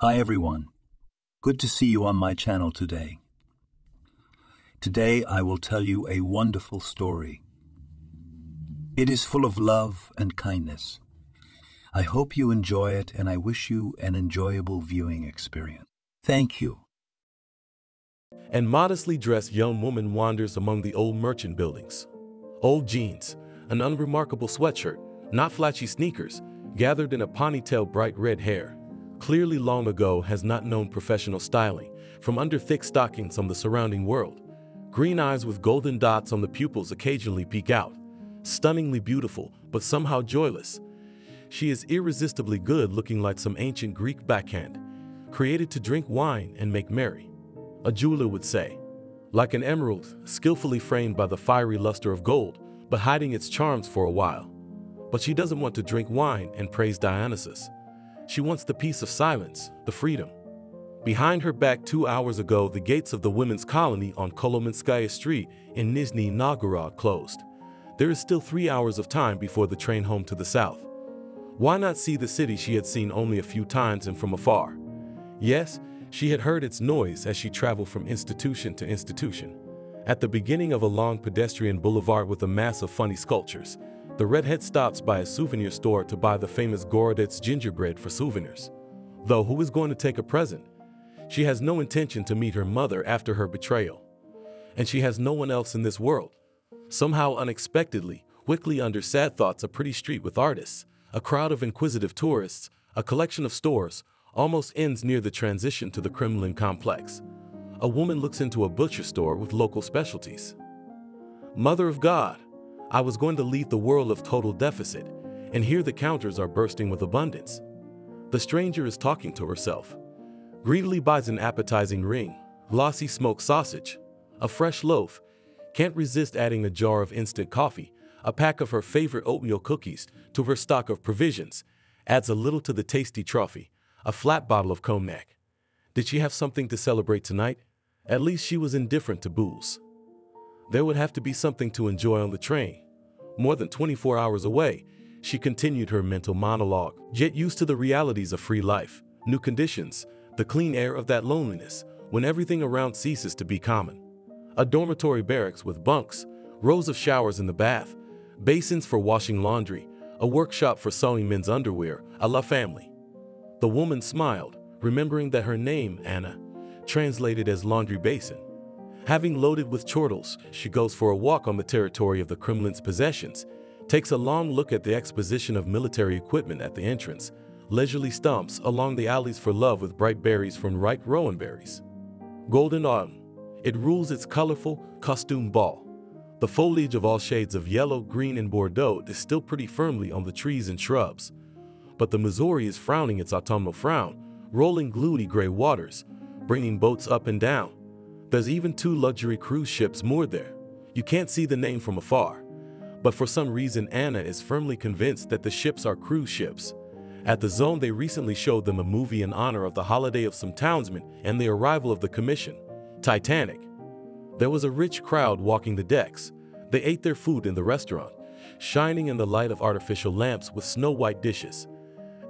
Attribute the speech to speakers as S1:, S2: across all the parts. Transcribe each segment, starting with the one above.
S1: Hi everyone. Good to see you on my channel today. Today I will tell you a wonderful story. It is full of love and kindness. I hope you enjoy it and I wish you an enjoyable viewing experience. Thank you.
S2: and modestly dressed young woman wanders among the old merchant buildings. Old jeans, an unremarkable sweatshirt, not flashy sneakers, gathered in a ponytail bright red hair. Clearly long ago has not known professional styling, from under thick stockings on the surrounding world. Green eyes with golden dots on the pupils occasionally peek out. Stunningly beautiful, but somehow joyless. She is irresistibly good looking like some ancient Greek bacchante, created to drink wine and make merry a jeweler would say. Like an emerald, skillfully framed by the fiery luster of gold, but hiding its charms for a while. But she doesn't want to drink wine and praise Dionysus. She wants the peace of silence, the freedom. Behind her back two hours ago, the gates of the women's colony on Kolomenskaya Street in Nizhny Novgorod closed. There is still three hours of time before the train home to the south. Why not see the city she had seen only a few times and from afar? Yes, she had heard its noise as she traveled from institution to institution. At the beginning of a long pedestrian boulevard with a mass of funny sculptures, the redhead stops by a souvenir store to buy the famous Gorodets gingerbread for souvenirs. Though who is going to take a present? She has no intention to meet her mother after her betrayal. And she has no one else in this world. Somehow unexpectedly, quickly under sad thoughts, a pretty street with artists, a crowd of inquisitive tourists, a collection of stores, almost ends near the transition to the Kremlin complex. A woman looks into a butcher store with local specialties. Mother of God, I was going to leave the world of total deficit, and here the counters are bursting with abundance. The stranger is talking to herself. Greedily buys an appetizing ring, glossy smoked sausage, a fresh loaf, can't resist adding a jar of instant coffee, a pack of her favorite oatmeal cookies to her stock of provisions, adds a little to the tasty trophy, a flat bottle of cognac. Did she have something to celebrate tonight? At least she was indifferent to booze. There would have to be something to enjoy on the train. More than 24 hours away, she continued her mental monologue, yet used to the realities of free life, new conditions, the clean air of that loneliness, when everything around ceases to be common. A dormitory barracks with bunks, rows of showers in the bath, basins for washing laundry, a workshop for sewing men's underwear, a la family. The woman smiled, remembering that her name, Anna, translated as laundry basin. Having loaded with chortles, she goes for a walk on the territory of the Kremlin's possessions, takes a long look at the exposition of military equipment at the entrance, leisurely stomps along the alleys for love with bright berries from ripe rowan berries. Golden autumn, it rules its colorful costume ball. The foliage of all shades of yellow, green, and Bordeaux is still pretty firmly on the trees and shrubs. But the Missouri is frowning its autumnal frown, rolling gluey gray waters, bringing boats up and down. There's even two luxury cruise ships moored there. You can't see the name from afar. But for some reason, Anna is firmly convinced that the ships are cruise ships. At the zone, they recently showed them a movie in honor of the holiday of some townsmen and the arrival of the commission, Titanic. There was a rich crowd walking the decks. They ate their food in the restaurant, shining in the light of artificial lamps with snow white dishes.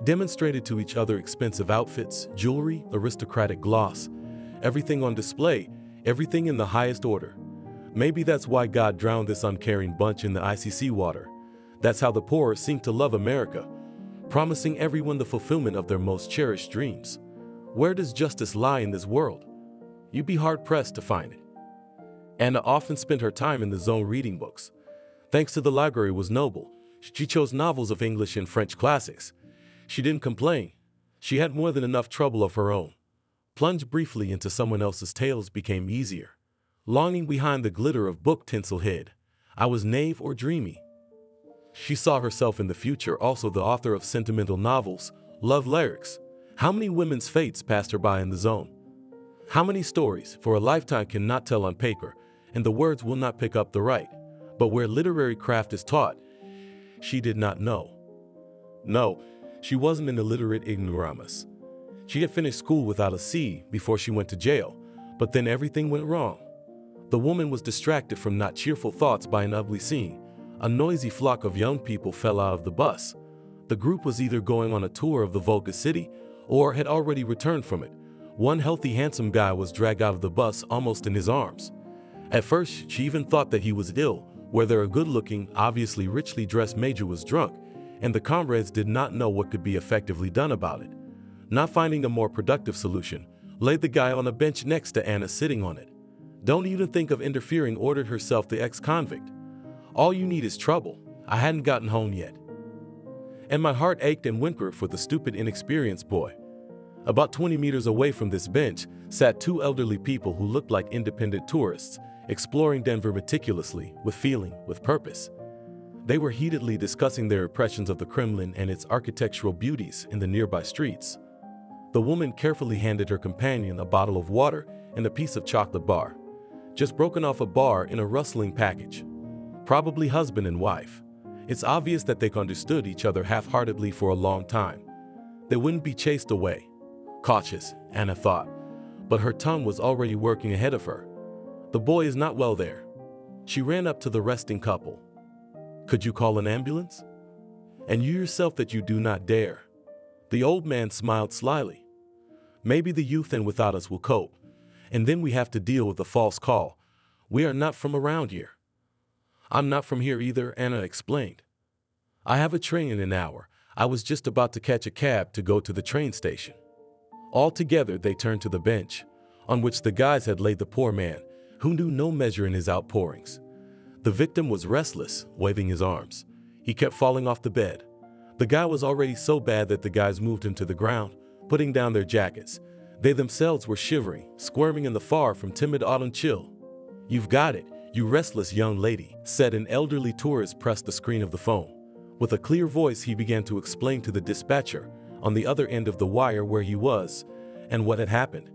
S2: Demonstrated to each other expensive outfits, jewelry, aristocratic gloss, everything on display, everything in the highest order. Maybe that's why God drowned this uncaring bunch in the ICC water. That's how the poor seem to love America, promising everyone the fulfillment of their most cherished dreams. Where does justice lie in this world? You'd be hard pressed to find it. Anna often spent her time in the zone reading books. Thanks to the library was noble. She chose novels of English and French classics. She didn't complain. She had more than enough trouble of her own. Plunge briefly into someone else's tales became easier. Longing behind the glitter of book tinsel hid. I was naive or dreamy. She saw herself in the future also the author of sentimental novels, love lyrics. How many women's fates passed her by in the zone? How many stories for a lifetime cannot tell on paper, and the words will not pick up the right? But where literary craft is taught, she did not know. No, she wasn't an illiterate ignoramus. She had finished school without a C before she went to jail, but then everything went wrong. The woman was distracted from not cheerful thoughts by an ugly scene. A noisy flock of young people fell out of the bus. The group was either going on a tour of the Volga city or had already returned from it. One healthy, handsome guy was dragged out of the bus almost in his arms. At first, she even thought that he was ill, whether a good-looking, obviously richly dressed major was drunk, and the comrades did not know what could be effectively done about it. Not finding a more productive solution, laid the guy on a bench next to Anna sitting on it. Don't even think of interfering, ordered herself the ex-convict. All you need is trouble. I hadn't gotten home yet. And my heart ached and whimpered for the stupid, inexperienced boy. About 20 meters away from this bench sat two elderly people who looked like independent tourists, exploring Denver meticulously, with feeling, with purpose. They were heatedly discussing their impressions of the Kremlin and its architectural beauties in the nearby streets. The woman carefully handed her companion a bottle of water and a piece of chocolate bar, just broken off a bar in a rustling package. Probably husband and wife. It's obvious that they understood each other half-heartedly for a long time. They wouldn't be chased away. Cautious, Anna thought, but her tongue was already working ahead of her. The boy is not well there. She ran up to the resting couple. Could you call an ambulance? And you yourself that you do not dare. The old man smiled slyly. Maybe the youth and without us will cope, and then we have to deal with a false call. We are not from around here. I'm not from here either, Anna explained. I have a train in an hour. I was just about to catch a cab to go to the train station. All together, they turned to the bench, on which the guys had laid the poor man, who knew no measure in his outpourings. The victim was restless, waving his arms. He kept falling off the bed. The guy was already so bad that the guys moved him to the ground, putting down their jackets. They themselves were shivering, squirming in the far from timid autumn chill. You've got it, you restless young lady, said an elderly tourist pressed the screen of the phone. With a clear voice, he began to explain to the dispatcher on the other end of the wire where he was and what had happened.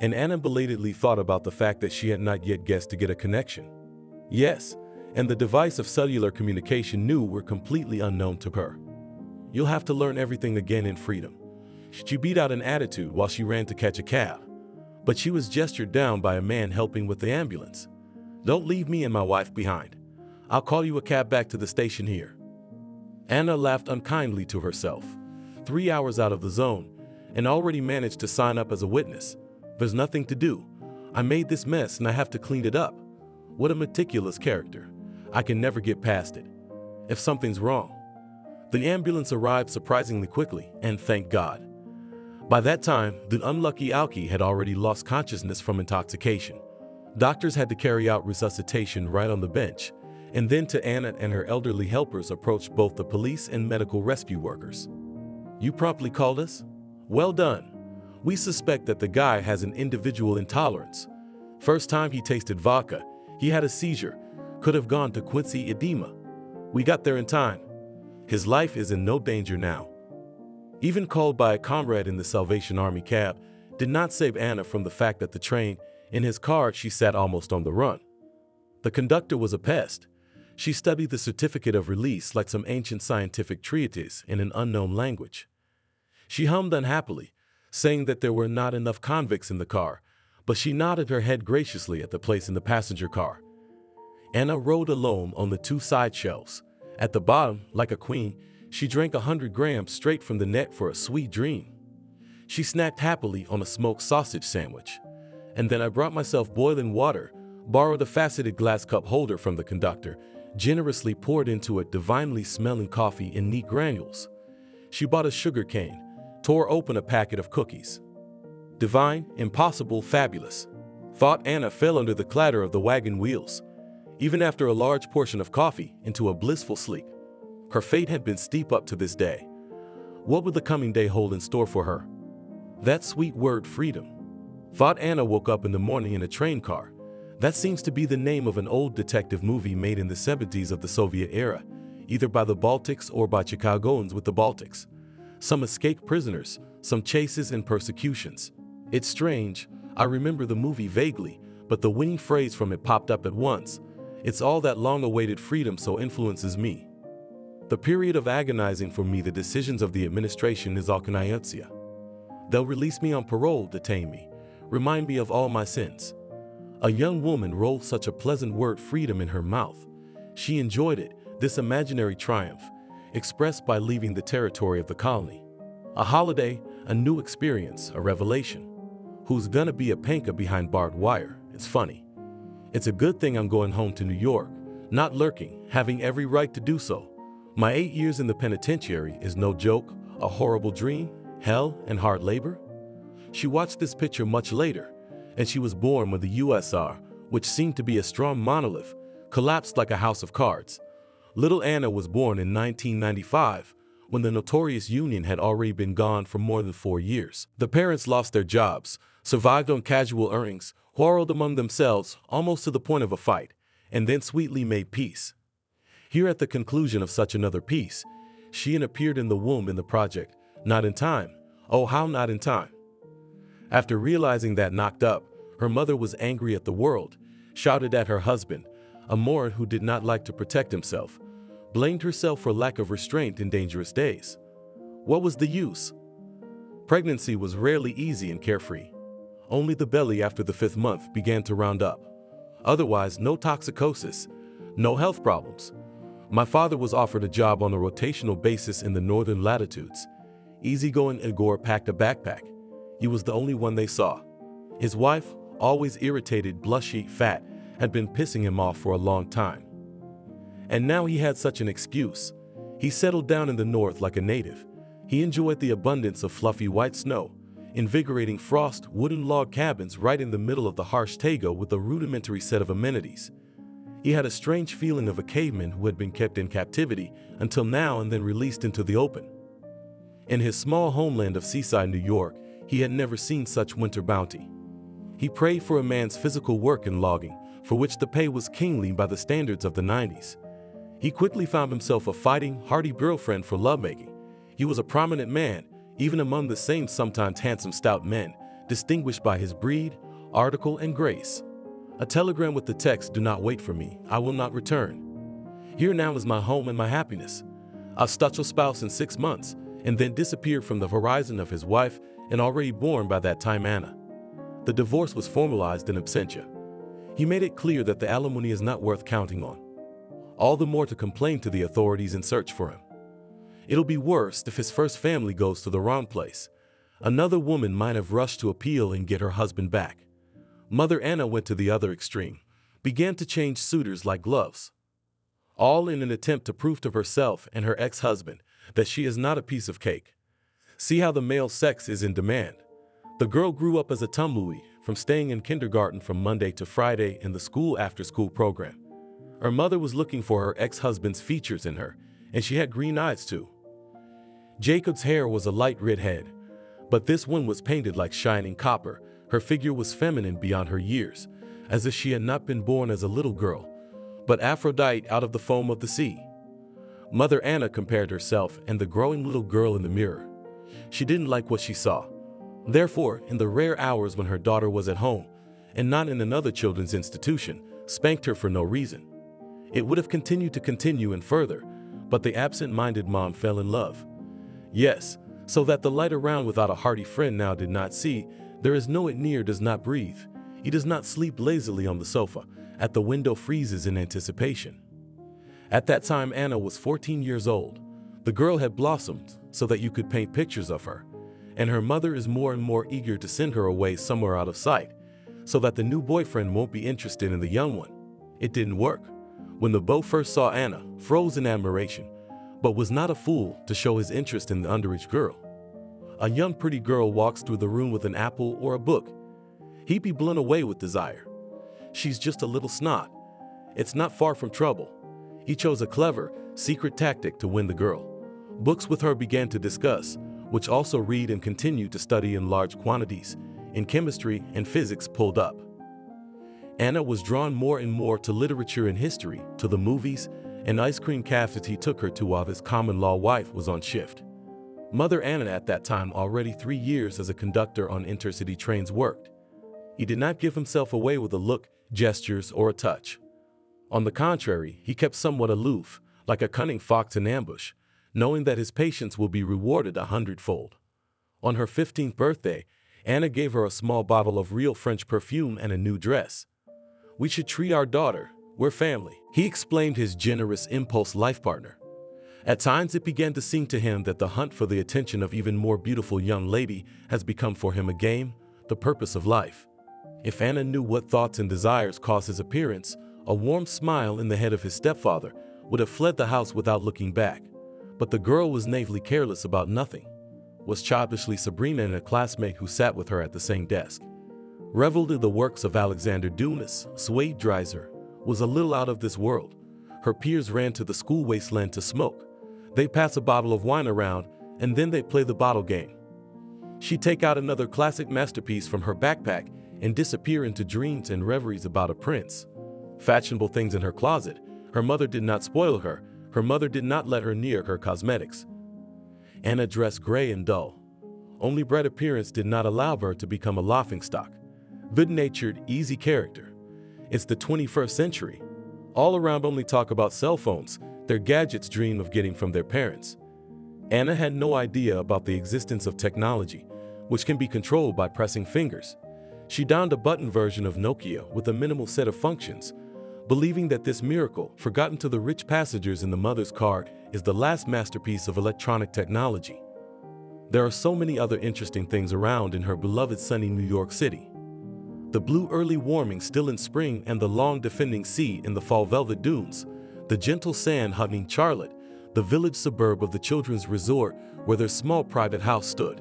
S2: And Anna belatedly thought about the fact that she had not yet guessed to get a connection. Yes, and the device of cellular communication knew were completely unknown to her. You'll have to learn everything again in freedom. She beat out an attitude while she ran to catch a cab, but she was gestured down by a man helping with the ambulance. Don't leave me and my wife behind. I'll call you a cab back to the station here. Anna laughed unkindly to herself. Three hours out of the zone, and already managed to sign up as a witness. There's nothing to do. I made this mess and I have to clean it up. What a meticulous character. I can never get past it. If something's wrong. The ambulance arrived surprisingly quickly, and thank God. By that time, the unlucky Alki had already lost consciousness from intoxication. Doctors had to carry out resuscitation right on the bench, and then to Anna and her elderly helpers approached both the police and medical rescue workers. You promptly called us? Well done. We suspect that the guy has an individual intolerance. First time he tasted vodka, he had a seizure, could have gone to Quincke edema. We got there in time. His life is in no danger now. Even called by a comrade in the Salvation Army cab, did not save Anna from the fact that the train in his car, she sat almost on the run. The conductor was a pest. She studied the certificate of release like some ancient scientific treatise in an unknown language. She hummed unhappily, saying that there were not enough convicts in the car, but she nodded her head graciously at the place in the passenger car. Anna rode alone on the two side shelves. At the bottom, like a queen, she drank a hundred grams straight from the net for a sweet dream. She snacked happily on a smoked sausage sandwich and then I brought myself boiling water, borrowed a faceted glass cup holder from the conductor, generously poured into it divinely smelling coffee in neat granules. She bought a sugar cane, tore open a packet of cookies. Divine, impossible, fabulous. Thought Anna fell under the clatter of the wagon wheels, even after a large portion of coffee, into a blissful sleep. Her fate had been steep up to this day. What would the coming day hold in store for her? That sweet word freedom Thought Anna woke up in the morning in a train car. That seems to be the name of an old detective movie made in the 70s of the Soviet era, either by the Baltics or by Chicagoans with the Baltics. Some escaped prisoners, some chases and persecutions. It's strange, I remember the movie vaguely, but the winning phrase from it popped up at once. It's all that long-awaited freedom so influences me. The period of agonizing for me the decisions of the administration is Alkanayotsia. They'll release me on parole, detain me remind me of all my sins. A young woman rolled such a pleasant word freedom in her mouth. She enjoyed it, this imaginary triumph, expressed by leaving the territory of the colony. A holiday, a new experience, a revelation. Who's gonna be a panka behind barbed wire? It's funny. It's a good thing I'm going home to New York, not lurking, having every right to do so. My eight years in the penitentiary is no joke, a horrible dream, hell, and hard labor. She watched this picture much later, and she was born when the USSR, which seemed to be a strong monolith, collapsed like a house of cards. Little Anna was born in 1995, when the notorious Union had already been gone for more than four years. The parents lost their jobs, survived on casual earnings, quarreled among themselves almost to the point of a fight, and then sweetly made peace. Here at the conclusion of such another peace, Sheehan appeared in the womb in the project, not in time. Oh, how not in time. After realizing that knocked up, her mother was angry at the world, shouted at her husband, a Moran who did not like to protect himself, blamed herself for lack of restraint in dangerous days. What was the use? Pregnancy was rarely easy and carefree. Only the belly after the fifth month began to round up. Otherwise, no toxicosis, no health problems. My father was offered a job on a rotational basis in the northern latitudes. Easygoing Igor packed a backpack. He was the only one they saw. His wife, always irritated, blushy, fat, had been pissing him off for a long time. And now he had such an excuse. He settled down in the north like a native. He enjoyed the abundance of fluffy white snow, invigorating frost, wooden log cabins right in the middle of the harsh taiga with a rudimentary set of amenities. He had a strange feeling of a caveman who had been kept in captivity until now and then released into the open. In his small homeland of seaside New York, he had never seen such winter bounty. He prayed for a man's physical work in logging, for which the pay was kingly by the standards of the 90s. He quickly found himself a fighting, hardy girlfriend for lovemaking. He was a prominent man, even among the same sometimes handsome stout men, distinguished by his breed, article, and grace. A telegram with the text, do not wait for me, I will not return. Here now is my home and my happiness. Start your spouse in six months, and then disappeared from the horizon of his wife and already born by that time Anna. The divorce was formalized in absentia. He made it clear that the alimony is not worth counting on. All the more to complain to the authorities and search for him. It'll be worse if his first family goes to the wrong place. Another woman might have rushed to appeal and get her husband back. Mother Anna went to the other extreme, began to change suitors like gloves. All in an attempt to prove to herself and her ex-husband that she is not a piece of cake. See how the male sex is in demand. The girl grew up as a tumbleweed, from staying in kindergarten from Monday to Friday in the school after-school program. Her mother was looking for her ex-husband's features in her, and she had green eyes too. Jacob's hair was a light red head, but this one was painted like shining copper, her figure was feminine beyond her years, as if she had not been born as a little girl, but Aphrodite out of the foam of the sea. Mother Anna compared herself and the growing little girl in the mirror. She didn't like what she saw. Therefore, in the rare hours when her daughter was at home, and not in another children's institution, spanked her for no reason. It would have continued to continue and further, but the absent-minded mom fell in love. Yes, so that the light around without a hearty friend now did not see there is no it near does not breathe. He does not sleep lazily on the sofa. At the window freezes in anticipation. At that time, Anna was 14 years old. The girl had blossomed so that you could paint pictures of her. And her mother is more and more eager to send her away somewhere out of sight so that the new boyfriend won't be interested in the young one. It didn't work. When the beau first saw Anna, froze in admiration, but was not a fool to show his interest in the underage girl. A young pretty girl walks through the room with an apple or a book. He'd be blown away with desire. She's just a little snot. It's not far from trouble. He chose a clever, secret tactic to win the girl. Books with her began to discuss, which also read and continue to study in large quantities, in chemistry and physics pulled up. Anna was drawn more and more to literature and history, to the movies, and ice cream cafes he took her to while his common-law wife was on shift. Mother Anna at that time already three years as a conductor on intercity trains worked. He did not give himself away with a look, gestures, or a touch. On the contrary, he kept somewhat aloof, like a cunning fox in ambush, knowing that his patience will be rewarded a hundredfold. On her 15th birthday, Anna gave her a small bottle of real French perfume and a new dress. We should treat our daughter, we're family, he explained his generous impulse life partner. At times it began to seem to him that the hunt for the attention of even more beautiful young lady has become for him a game, the purpose of life. If Anna knew what thoughts and desires caused his appearance, a warm smile in the head of his stepfather would have fled the house without looking back. But the girl was naively careless about nothing, was childishly Sabrina and a classmate who sat with her at the same desk. Reveled in the works of Alexander Dumas, Swade Dreiser was a little out of this world. Her peers ran to the school wasteland to smoke. They pass a bottle of wine around, and then they play the bottle game. She'd take out another classic masterpiece from her backpack and disappear into dreams and reveries about a prince. Fashionable things in her closet. Her mother did not spoil her. Her mother did not let her near her cosmetics. Anna dressed gray and dull. Only bright appearance did not allow her to become a laughingstock. Good-natured, easy character. It's the 21st century. All around only talk about cell phones, their gadgets dream of getting from their parents. Anna had no idea about the existence of technology, which can be controlled by pressing fingers. She donned a button version of Nokia with a minimal set of functions, believing that this miracle, forgotten to the rich passengers in the mother's car, is the last masterpiece of electronic technology. There are so many other interesting things around in her beloved sunny New York City. The blue early warming still in spring and the long defending sea in the fall velvet dunes, the gentle sand hugging Charlotte, the village suburb of the children's resort where their small private house stood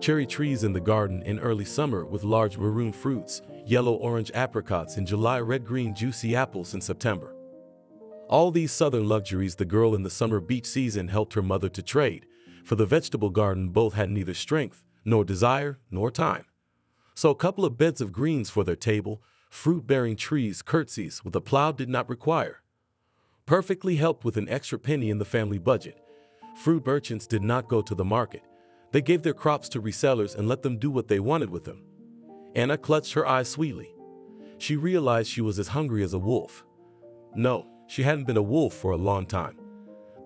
S2: cherry trees in the garden in early summer with large maroon fruits, yellow-orange apricots in July, red-green juicy apples in September. All these southern luxuries the girl in the summer beach season helped her mother to trade, for the vegetable garden both had neither strength, nor desire, nor time. So a couple of beds of greens for their table, fruit-bearing trees, curtsies with a plow did not require. Perfectly helped with an extra penny in the family budget. Fruit merchants did not go to the market, they gave their crops to resellers and let them do what they wanted with them. Anna clutched her eyes sweetly. She realized she was as hungry as a wolf. No, she hadn't been a wolf for a long time.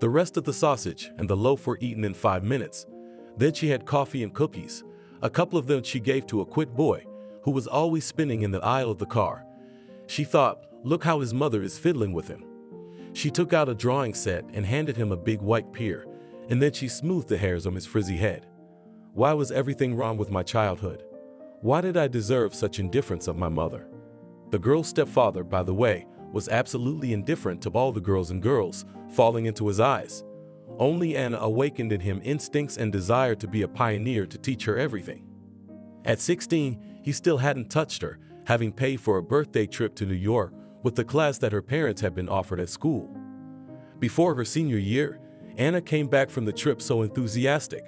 S2: The rest of the sausage and the loaf were eaten in five minutes. Then she had coffee and cookies. A couple of them she gave to a quick boy who was always spinning in the aisle of the car. She thought, look how his mother is fiddling with him. She took out a drawing set and handed him a big white pear, and then she smoothed the hairs on his frizzy head. Why was everything wrong with my childhood? Why did I deserve such indifference of my mother? The girl's stepfather, by the way, was absolutely indifferent to all the girls and girls falling into his eyes. Only Anna awakened in him instincts and desire to be a pioneer to teach her everything. At 16, he still hadn't touched her, having paid for a birthday trip to New York with the class that her parents had been offered at school. Before her senior year, Anna came back from the trip so enthusiastic,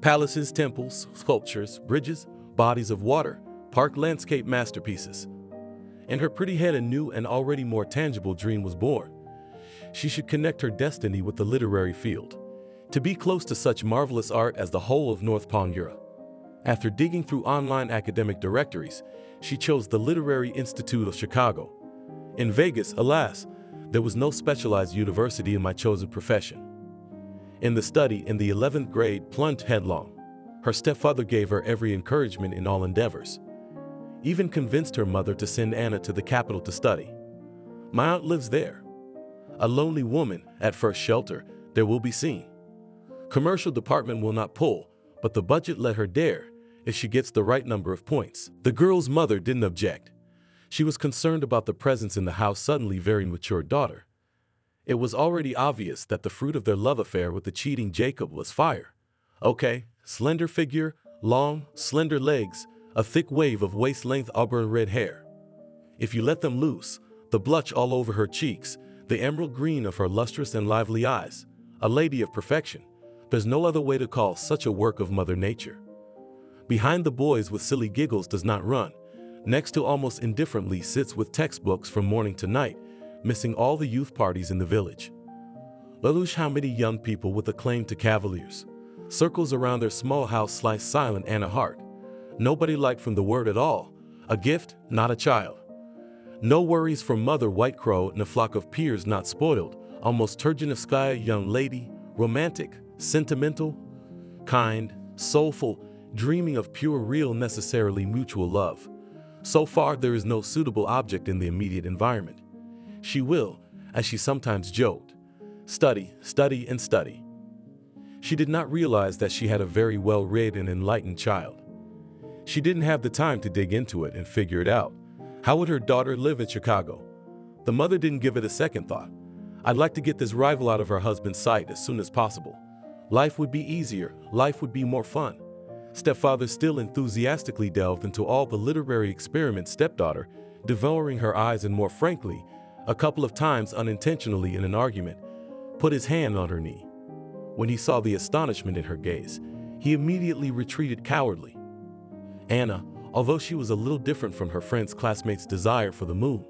S2: Palaces, temples, sculptures, bridges, bodies of water, park landscape masterpieces. In her pretty head a new and already more tangible dream was born. She should connect her destiny with the literary field, to be close to such marvelous art as the whole of North Pongura. After digging through online academic directories, she chose the Literary Institute of Chicago. In Vegas, alas, there was no specialized university in my chosen profession in the study in the 11th grade plunged headlong. Her stepfather gave her every encouragement in all endeavors. Even convinced her mother to send Anna to the capital to study. My aunt lives there. A lonely woman, at first shelter, there will be seen. Commercial department will not pull, but the budget let her dare if she gets the right number of points. The girl's mother didn't object. She was concerned about the presence in the house suddenly very mature daughter. It was already obvious that the fruit of their love affair with the cheating Jacob was fire. Okay, slender figure, long, slender legs, a thick wave of waist-length auburn red hair. If you let them loose, the blush all over her cheeks, the emerald green of her lustrous and lively eyes, a lady of perfection. There's no other way to call such a work of Mother Nature. Behind the boys with silly giggles does not run. Next to almost indifferently sits with textbooks from morning to night, missing all the youth parties in the village. Lelouch how many young people with a claim to cavaliers. Circles around their small house slice silent and a heart. Nobody liked from the word at all. A gift, not a child. No worries from mother White Crow and a flock of peers not spoiled. Almost sky young lady, romantic, sentimental, kind, soulful, dreaming of pure real necessarily mutual love. So far there is no suitable object in the immediate environment. She will, as she sometimes joked, study, study, and study. She did not realize that she had a very well read and enlightened child. She didn't have the time to dig into it and figure it out. How would her daughter live in Chicago? The mother didn't give it a second thought. I'd like to get this rival out of her husband's sight as soon as possible. Life would be easier, life would be more fun. Stepfather still enthusiastically delved into all the literary experiments stepdaughter, devouring her eyes and more frankly, a couple of times unintentionally in an argument, put his hand on her knee. When he saw the astonishment in her gaze, he immediately retreated cowardly. Anna, although she was a little different from her friend's classmates' desire for the moon,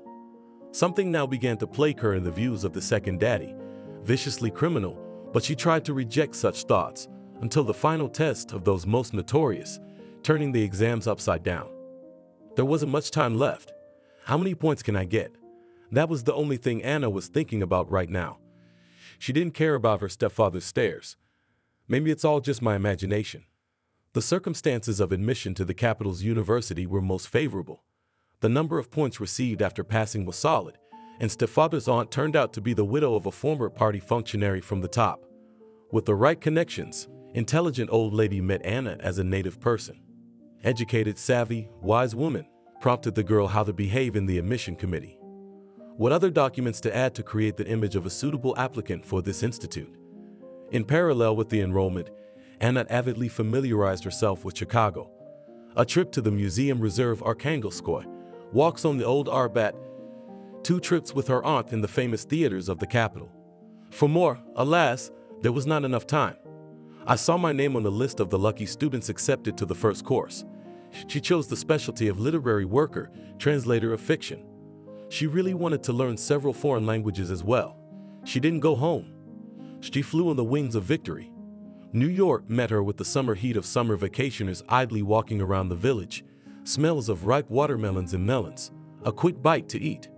S2: something now began to plague her in the views of the second daddy, viciously criminal, but she tried to reject such thoughts until the final test of those most notorious, turning the exams upside down. There wasn't much time left. How many points can I get? That was the only thing Anna was thinking about right now. She didn't care about her stepfather's stares. Maybe it's all just my imagination. The circumstances of admission to the capital's university were most favorable. The number of points received after passing was solid, and stepfather's aunt turned out to be the widow of a former party functionary from the top. With the right connections, intelligent old lady met Anna as a native person. Educated, savvy, wise woman prompted the girl how to behave in the admission committee. What other documents to add to create the image of a suitable applicant for this institute? In parallel with the enrollment, Anna avidly familiarized herself with Chicago. A trip to the Museum Reserve Arkhangelskoye, walks on the old Arbat, two trips with her aunt in the famous theaters of the capital. For more, alas, there was not enough time. I saw my name on the list of the lucky students accepted to the first course. She chose the specialty of literary worker, translator of fiction. She really wanted to learn several foreign languages as well. She didn't go home. She flew on the wings of victory. New York met her with the summer heat of summer vacationers idly walking around the village, smells of ripe watermelons and melons, a quick bite to eat.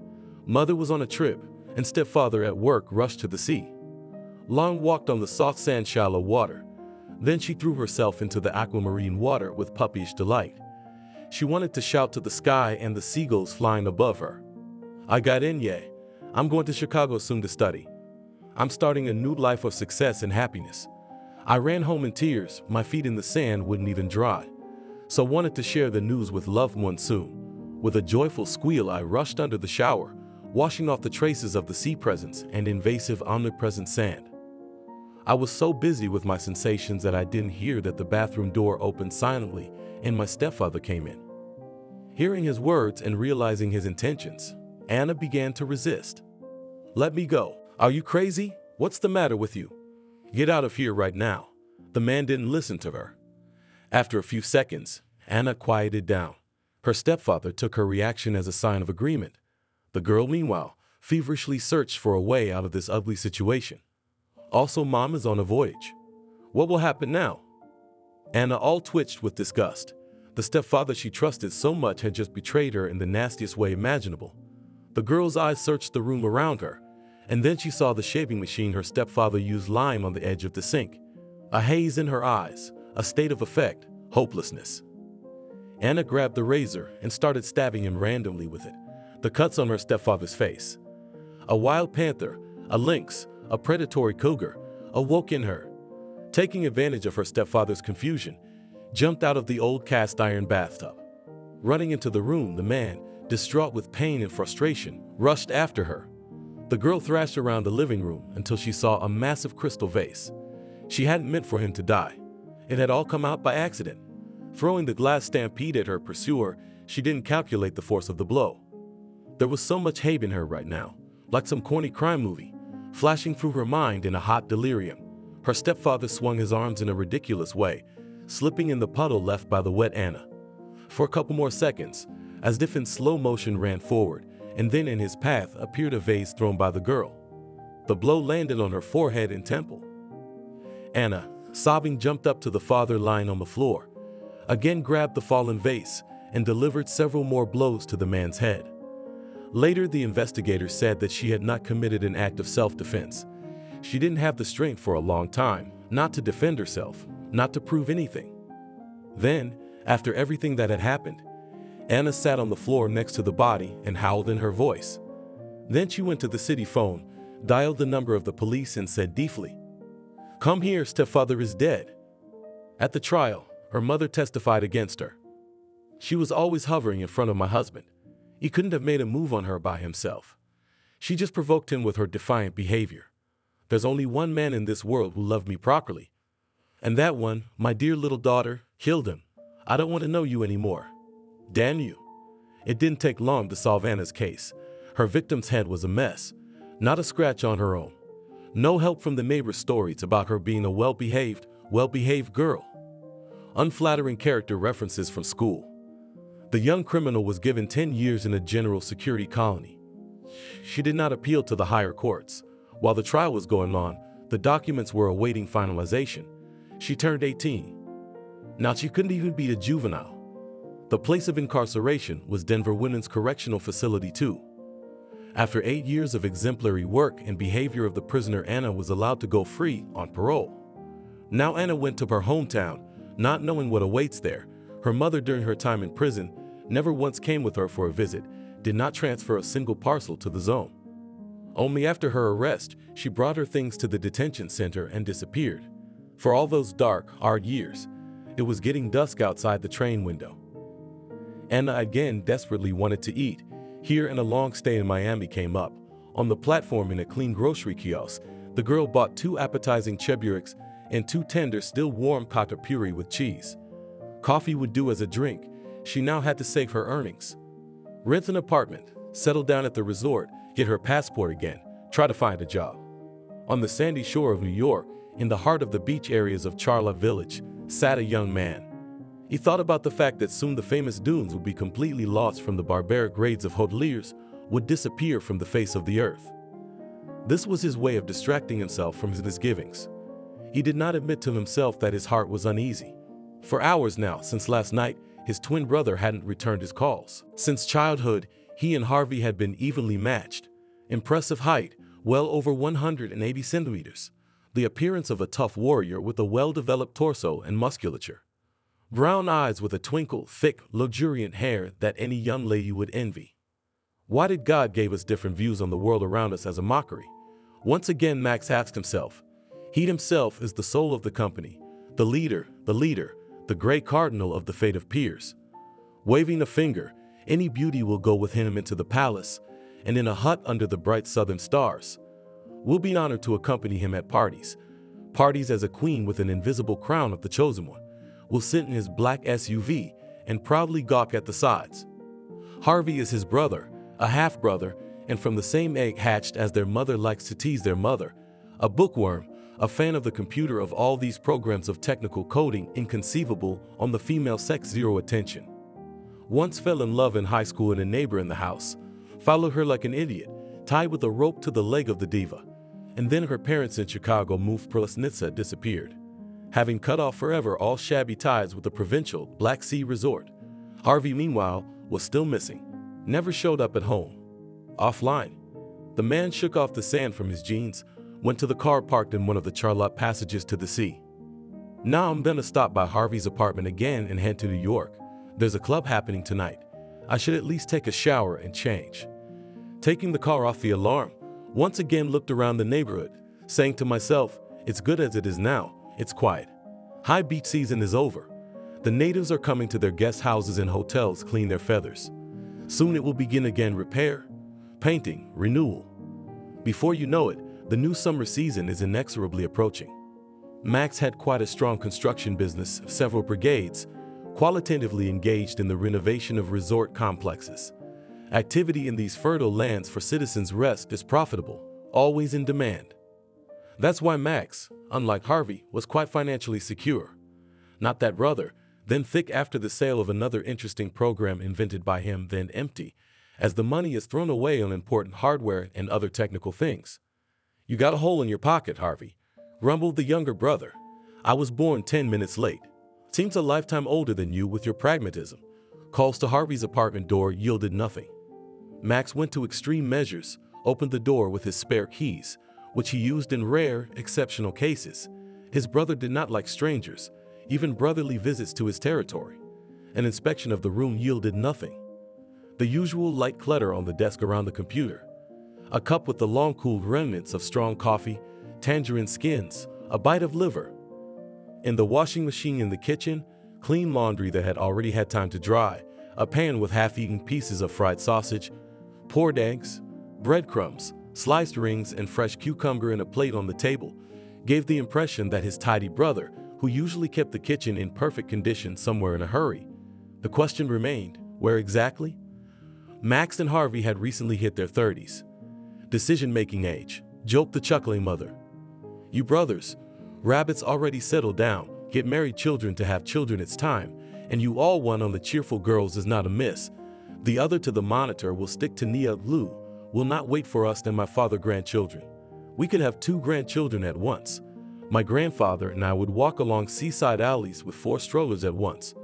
S2: Mother was on a trip, and stepfather at work rushed to the sea. Long walked on the soft sand shallow water. Then she threw herself into the aquamarine water with puppyish delight. She wanted to shout to the sky and the seagulls flying above her. I got in, yay. I'm going to Chicago soon to study. I'm starting a new life of success and happiness. I ran home in tears, my feet in the sand wouldn't even dry. So wanted to share the news with loved ones soon. With a joyful squeal, I rushed under the shower, washing off the traces of the sea presence and invasive omnipresent sand. I was so busy with my sensations that I didn't hear that the bathroom door opened silently and my stepfather came in. Hearing his words and realizing his intentions, Anna began to resist. Let me go. Are you crazy? What's the matter with you? Get out of here right now. The man didn't listen to her. After a few seconds, Anna quieted down. Her stepfather took her reaction as a sign of agreement. The girl, meanwhile, feverishly searched for a way out of this ugly situation. Also, mom is on a voyage. What will happen now? Anna all twitched with disgust. The stepfather she trusted so much had just betrayed her in the nastiest way imaginable. The girl's eyes searched the room around her, and then she saw the shaving machine her stepfather used lying on the edge of the sink. A haze in her eyes, a state of effect, hopelessness. Anna grabbed the razor and started stabbing him randomly with it, the cuts on her stepfather's face. A wild panther, a lynx, a predatory cougar, awoke in her. Taking advantage of her stepfather's confusion, jumped out of the old cast iron bathtub. Running into the room, the man, distraught with pain and frustration, rushed after her. The girl thrashed around the living room until she saw a massive crystal vase. She hadn't meant for him to die. It had all come out by accident. Throwing the glass stampede at her pursuer, she didn't calculate the force of the blow. There was so much hate in her right now, like some corny crime movie, flashing through her mind in a hot delirium. Her stepfather swung his arms in a ridiculous way, slipping in the puddle left by the wet Anna. For a couple more seconds, as if in slow motion ran forward, and then in his path appeared a vase thrown by the girl. The blow landed on her forehead and temple. Anna, sobbing, jumped up to the father lying on the floor, again grabbed the fallen vase, and delivered several more blows to the man's head. Later, the investigator said that she had not committed an act of self-defense. She didn't have the strength for a long time, not to defend herself, not to prove anything. Then, after everything that had happened, Anna sat on the floor next to the body and howled in her voice. Then she went to the city phone, dialed the number of the police and said deeply, Come here, stepfather is dead. At the trial, her mother testified against her. She was always hovering in front of my husband. He couldn't have made a move on her by himself. She just provoked him with her defiant behavior. There's only one man in this world who loved me properly. And that one, my dear little daughter, killed him. I don't want to know you anymore. You. It didn't take long to solve Anna's case. Her victim's head was a mess, not a scratch on her own. No help from the neighbor's stories about her being a well behaved, well behaved girl. Unflattering character references from school. The young criminal was given 10 years in a general security colony. She did not appeal to the higher courts. While the trial was going on, the documents were awaiting finalization. She turned 18. Now she couldn't even be a juvenile. The place of incarceration was Denver Women's Correctional Facility 2. After eight years of exemplary work and behavior of the prisoner, Anna was allowed to go free on parole. Now Anna went to her hometown, not knowing what awaits there. Her mother during her time in prison never once came with her for a visit, did not transfer a single parcel to the zone. Only after her arrest, she brought her things to the detention center and disappeared. For all those dark, hard years, it was getting dusk outside the train window. Anna again desperately wanted to eat. Here and a long stay in Miami came up. On the platform in a clean grocery kiosk, the girl bought two appetizing chebureks and two tender, still warm khachapuri with cheese. Coffee would do as a drink. She now had to save her earnings. Rent an apartment, settle down at the resort, get her passport again, try to find a job. On the sandy shore of New York, in the heart of the beach areas of Charla Village, sat a young man. He thought about the fact that soon the famous dunes would be completely lost from the barbaric raids of hoteliers, would disappear from the face of the earth. This was his way of distracting himself from his misgivings. He did not admit to himself that his heart was uneasy. For hours now, since last night, his twin brother hadn't returned his calls. Since childhood, he and Harvey had been evenly matched. Impressive height, well over 180 centimeters. The appearance of a tough warrior with a well-developed torso and musculature. Brown eyes with a twinkle, thick, luxuriant hair that any young lady would envy. Why did God give us different views on the world around us as a mockery? Once again, Max asked himself. He himself is the soul of the company, the leader, the leader, the gray cardinal of the fate of peers. Waving a finger, any beauty will go with him into the palace, and in a hut under the bright southern stars. We'll be honored to accompany him at parties, parties as a queen with an invisible crown of the chosen one will sit in his black SUV and proudly gawk at the sides. Harvey is his brother, a half brother, and from the same egg hatched as their mother likes to tease their mother, a bookworm, a fan of the computer of all these programs of technical coding inconceivable on the female sex zero attention. Once fell in love in high school and a neighbor in the house, followed her like an idiot, tied with a rope to the leg of the diva. And then her parents in Chicago moved Prolasnitsa disappeared having cut off forever all shabby ties with the provincial Black Sea resort. Harvey, meanwhile, was still missing, never showed up at home. Offline, the man shook off the sand from his jeans, went to the car parked in one of the Charlotte passages to the sea. Now I'm gonna stop by Harvey's apartment again and head to New York. There's a club happening tonight. I should at least take a shower and change. Taking the car off the alarm, once again looked around the neighborhood, saying to myself, it's good as it is now, it's quiet. High beach season is over. The natives are coming to their guest houses and hotels clean their feathers. Soon it will begin again repair, painting, renewal. Before you know it, the new summer season is inexorably approaching. Max had quite a strong construction business, several brigades, qualitatively engaged in the renovation of resort complexes. Activity in these fertile lands for citizens' rest is profitable, always in demand. That's why Max, unlike Harvey, was quite financially secure. Not that brother, then thick after the sale of another interesting program invented by him, then empty, as the money is thrown away on important hardware and other technical things. You got a hole in your pocket, Harvey, grumbled the younger brother. I was born 10 minutes late. Seems a lifetime older than you with your pragmatism. Calls to Harvey's apartment door yielded nothing. Max went to extreme measures, opened the door with his spare keys, which he used in rare, exceptional cases. His brother did not like strangers, even brotherly visits to his territory. An inspection of the room yielded nothing. The usual light clutter on the desk around the computer. a cup with the long-cooled remnants of strong coffee, tangerine skins, a bite of liver. In the washing machine in the kitchen, clean laundry that had already had time to dry, a pan with half-eaten pieces of fried sausage, poured eggs, breadcrumbs, sliced rings, and fresh cucumber in a plate on the table, gave the impression that his tidy brother, who usually kept the kitchen in perfect condition somewhere in a hurry. The question remained, where exactly? Max and Harvey had recently hit their 30s. Decision-making age, joked the chuckling mother. You brothers, rabbits already settled down, get married children to have children it's time, and you all one on the cheerful girls is not amiss. The other to the monitor will stick to Nia Lu, will not wait for us and my father grandchildren. We could have two grandchildren at once. My grandfather and I would walk along seaside alleys with four strollers at once.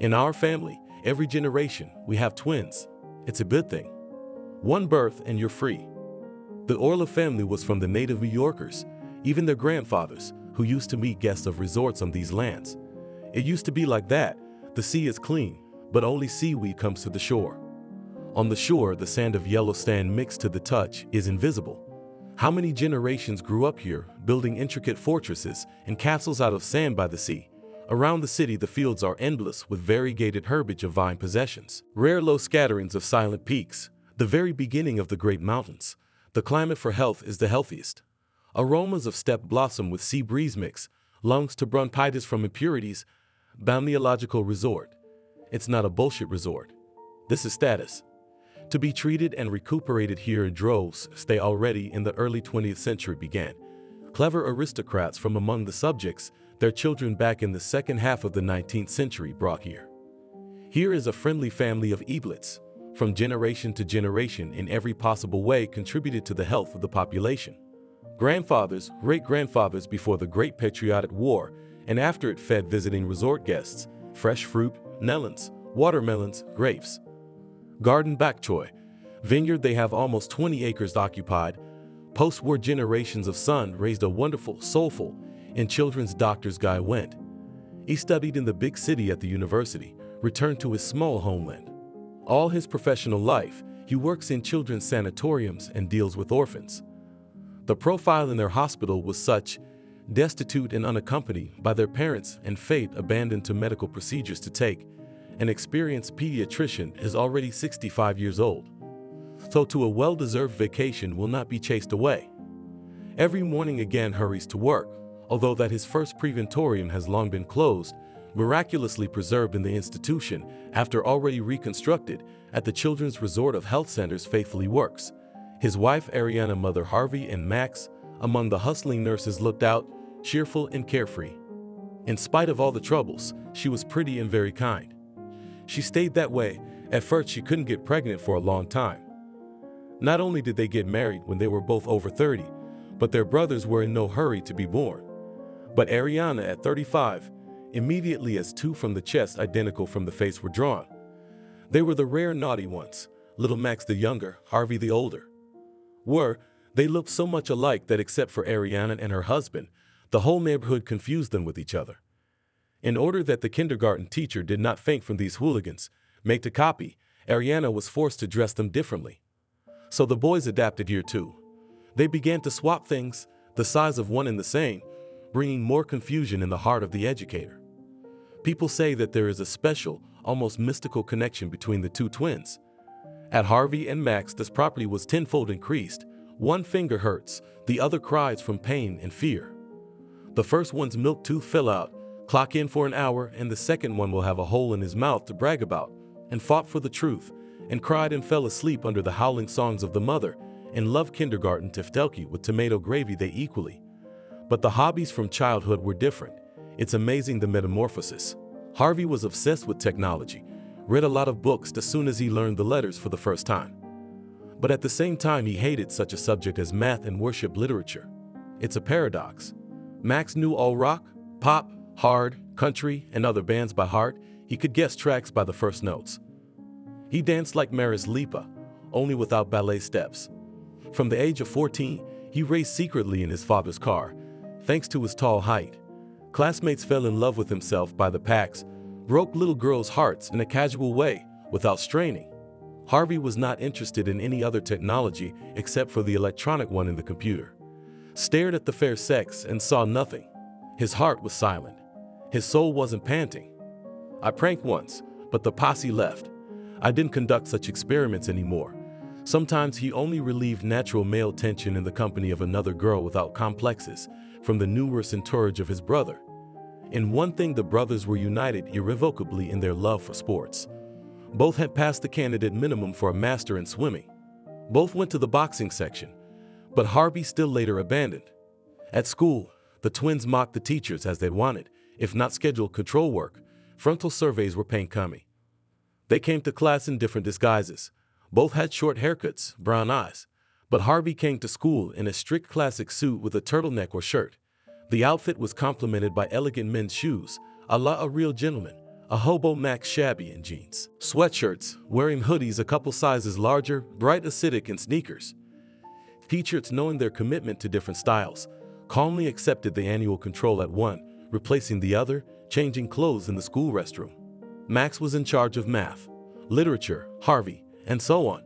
S2: In our family, every generation, we have twins. It's a good thing. One birth and you're free. The Orla family was from the native New Yorkers, even their grandfathers, who used to meet guests of resorts on these lands. It used to be like that. The sea is clean, but only seaweed comes to the shore. On the shore, the sand of yellow sand mixed to the touch is invisible. How many generations grew up here, building intricate fortresses and castles out of sand by the sea? Around the city, the fields are endless with variegated herbage of vine possessions, rare low scatterings of silent peaks, the very beginning of the great mountains. The climate for health is the healthiest. Aromas of steppe blossom with sea breeze mix, lungs to bronchitis from impurities, balneological resort. It's not a bullshit resort. This is status. To be treated and recuperated here in droves stay already in the early 20th century began. Clever aristocrats from among the subjects, their children back in the second half of the 19th century brought here. Here is a friendly family of eaglets, from generation to generation in every possible way contributed to the health of the population. Grandfathers, great-grandfathers before the Great Patriotic War, and after it fed visiting resort guests, fresh fruit, melons, watermelons, grapes, garden choy. Vineyard they have almost 20 acres occupied. Post-war generations of son raised a wonderful, soulful, and children's doctor's guy went. He studied in the big city at the university, returned to his small homeland. All his professional life, he works in children's sanatoriums and deals with orphans. The profile in their hospital was such, destitute and unaccompanied by their parents and fate abandoned to medical procedures to take, an experienced pediatrician is already 65 years old, so to a well-deserved vacation will not be chased away. Every morning again hurries to work, although that his first preventorium has long been closed, miraculously preserved in the institution after already reconstructed at the Children's Resort of Health Centers faithfully works. His wife Ariana, mother Harvey, and Max, among the hustling nurses looked out, cheerful and carefree. In spite of all the troubles, she was pretty and very kind. She stayed that way. At first, she couldn't get pregnant for a long time. Not only did they get married when they were both over 30, but their brothers were in no hurry to be born. But Ariana, at 35, immediately as two from the chest identical from the face were drawn. They were the rare naughty ones, little Max the younger, Harvey the older. Were, they looked so much alike that except for Ariana and her husband, the whole neighborhood confused them with each other. In order that the kindergarten teacher did not faint from these hooligans, make a copy, Ariana was forced to dress them differently. So the boys adapted here too. They began to swap things, the size of one and the same, bringing more confusion in the heart of the educator. People say that there is a special, almost mystical connection between the two twins. At Harvey and Max, this property was tenfold increased. One finger hurts, the other cries from pain and fear. The first one's milk tooth fell out, clock in for an hour, and the second one will have a hole in his mouth to brag about, and fought for the truth, and cried and fell asleep under the howling songs of the mother, and loved kindergarten teftelki with tomato gravy they equally. But the hobbies from childhood were different. It's amazing the metamorphosis. Harvey was obsessed with technology, read a lot of books as soon as he learned the letters for the first time. But at the same time, he hated such a subject as math and worship literature. It's a paradox. Max knew all rock, pop, hard, country, and other bands by heart, he could guess tracks by the first notes. He danced like Maris Liepa, only without ballet steps. From the age of 14, he raced secretly in his father's car, thanks to his tall height. Classmates fell in love with himself by the packs, broke little girls' hearts in a casual way, without straining. Harvey was not interested in any other technology except for the electronic one in the computer. Stared at the fair sex and saw nothing. His heart was silent. His soul wasn't panting. I pranked once, but the posse left. I didn't conduct such experiments anymore. Sometimes he only relieved natural male tension in the company of another girl without complexes from the numerous entourage of his brother. In one thing, the brothers were united irrevocably in their love for sports. Both had passed the candidate minimum for a master in swimming. Both went to the boxing section, but Harvey still later abandoned. At school, the twins mocked the teachers as they wanted, if not scheduled control work. Frontal surveys were pain coming. They came to class in different disguises. Both had short haircuts, brown eyes, but Harvey came to school in a strict classic suit with a turtleneck or shirt. The outfit was complemented by elegant men's shoes, a la a real gentleman, a hobo Max shabby in jeans, sweatshirts, wearing hoodies a couple sizes larger, bright acidic and sneakers. Teachers, knowing their commitment to different styles, calmly accepted the annual control at one, replacing the other, changing clothes in the school restroom. Max was in charge of math, literature, Harvey, and so on.